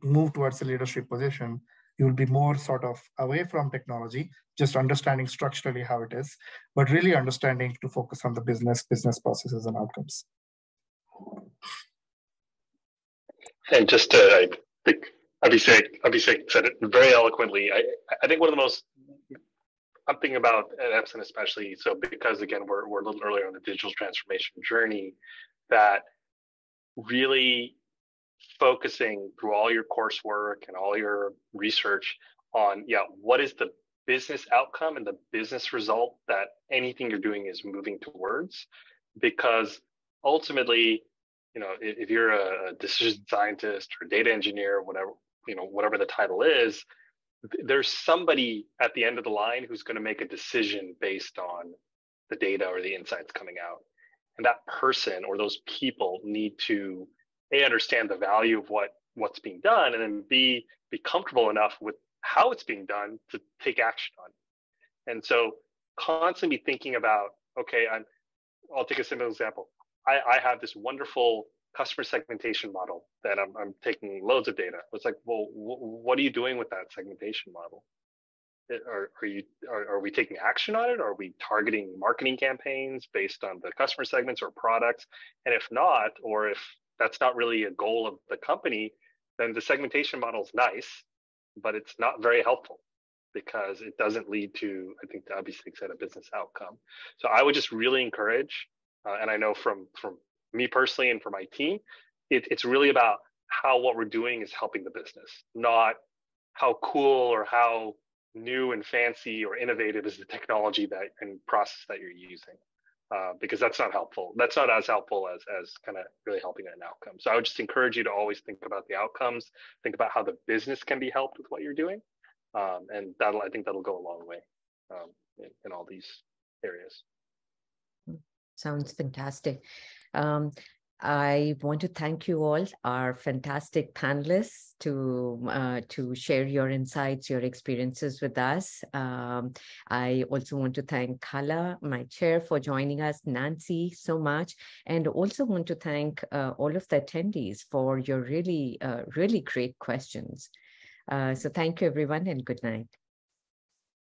move towards a leadership position, you will be more sort of away from technology, just understanding structurally how it is, but really understanding to focus on the business, business processes and outcomes. And just to, I think Abhishek, Abhishek said it very eloquently. I, I think one of the most, I'm thinking about at Epson especially, so because again, we're, we're a little earlier on the digital transformation journey, that really focusing through all your coursework and all your research on, yeah, what is the business outcome and the business result that anything you're doing is moving towards? Because ultimately, you know, if you're a decision scientist or data engineer, whatever, you know, whatever the title is, there's somebody at the end of the line who's going to make a decision based on the data or the insights coming out. And that person or those people need to a understand the value of what what's being done, and then b be comfortable enough with how it's being done to take action on. And so, constantly be thinking about okay, I'm, I'll take a simple example. I, I have this wonderful customer segmentation model that I'm, I'm taking loads of data. It's like, well, what are you doing with that segmentation model? It, are, are you are, are we taking action on it? Are we targeting marketing campaigns based on the customer segments or products? And if not, or if that's not really a goal of the company, then the segmentation model is nice, but it's not very helpful because it doesn't lead to, I think, Abhishek said, a business outcome. So I would just really encourage uh, and I know from from me personally and for my team, it, it's really about how what we're doing is helping the business, not how cool or how new and fancy or innovative is the technology that and process that you're using. Uh, because that's not helpful. That's not as helpful as as kind of really helping an outcome. So I would just encourage you to always think about the outcomes, think about how the business can be helped with what you're doing, um, and that'll I think that'll go a long way um, in, in all these areas. Sounds fantastic. Um, I want to thank you all, our fantastic panelists, to uh, to share your insights, your experiences with us. Um, I also want to thank Kala, my chair, for joining us, Nancy, so much, and also want to thank uh, all of the attendees for your really, uh, really great questions. Uh, so thank you, everyone, and good night.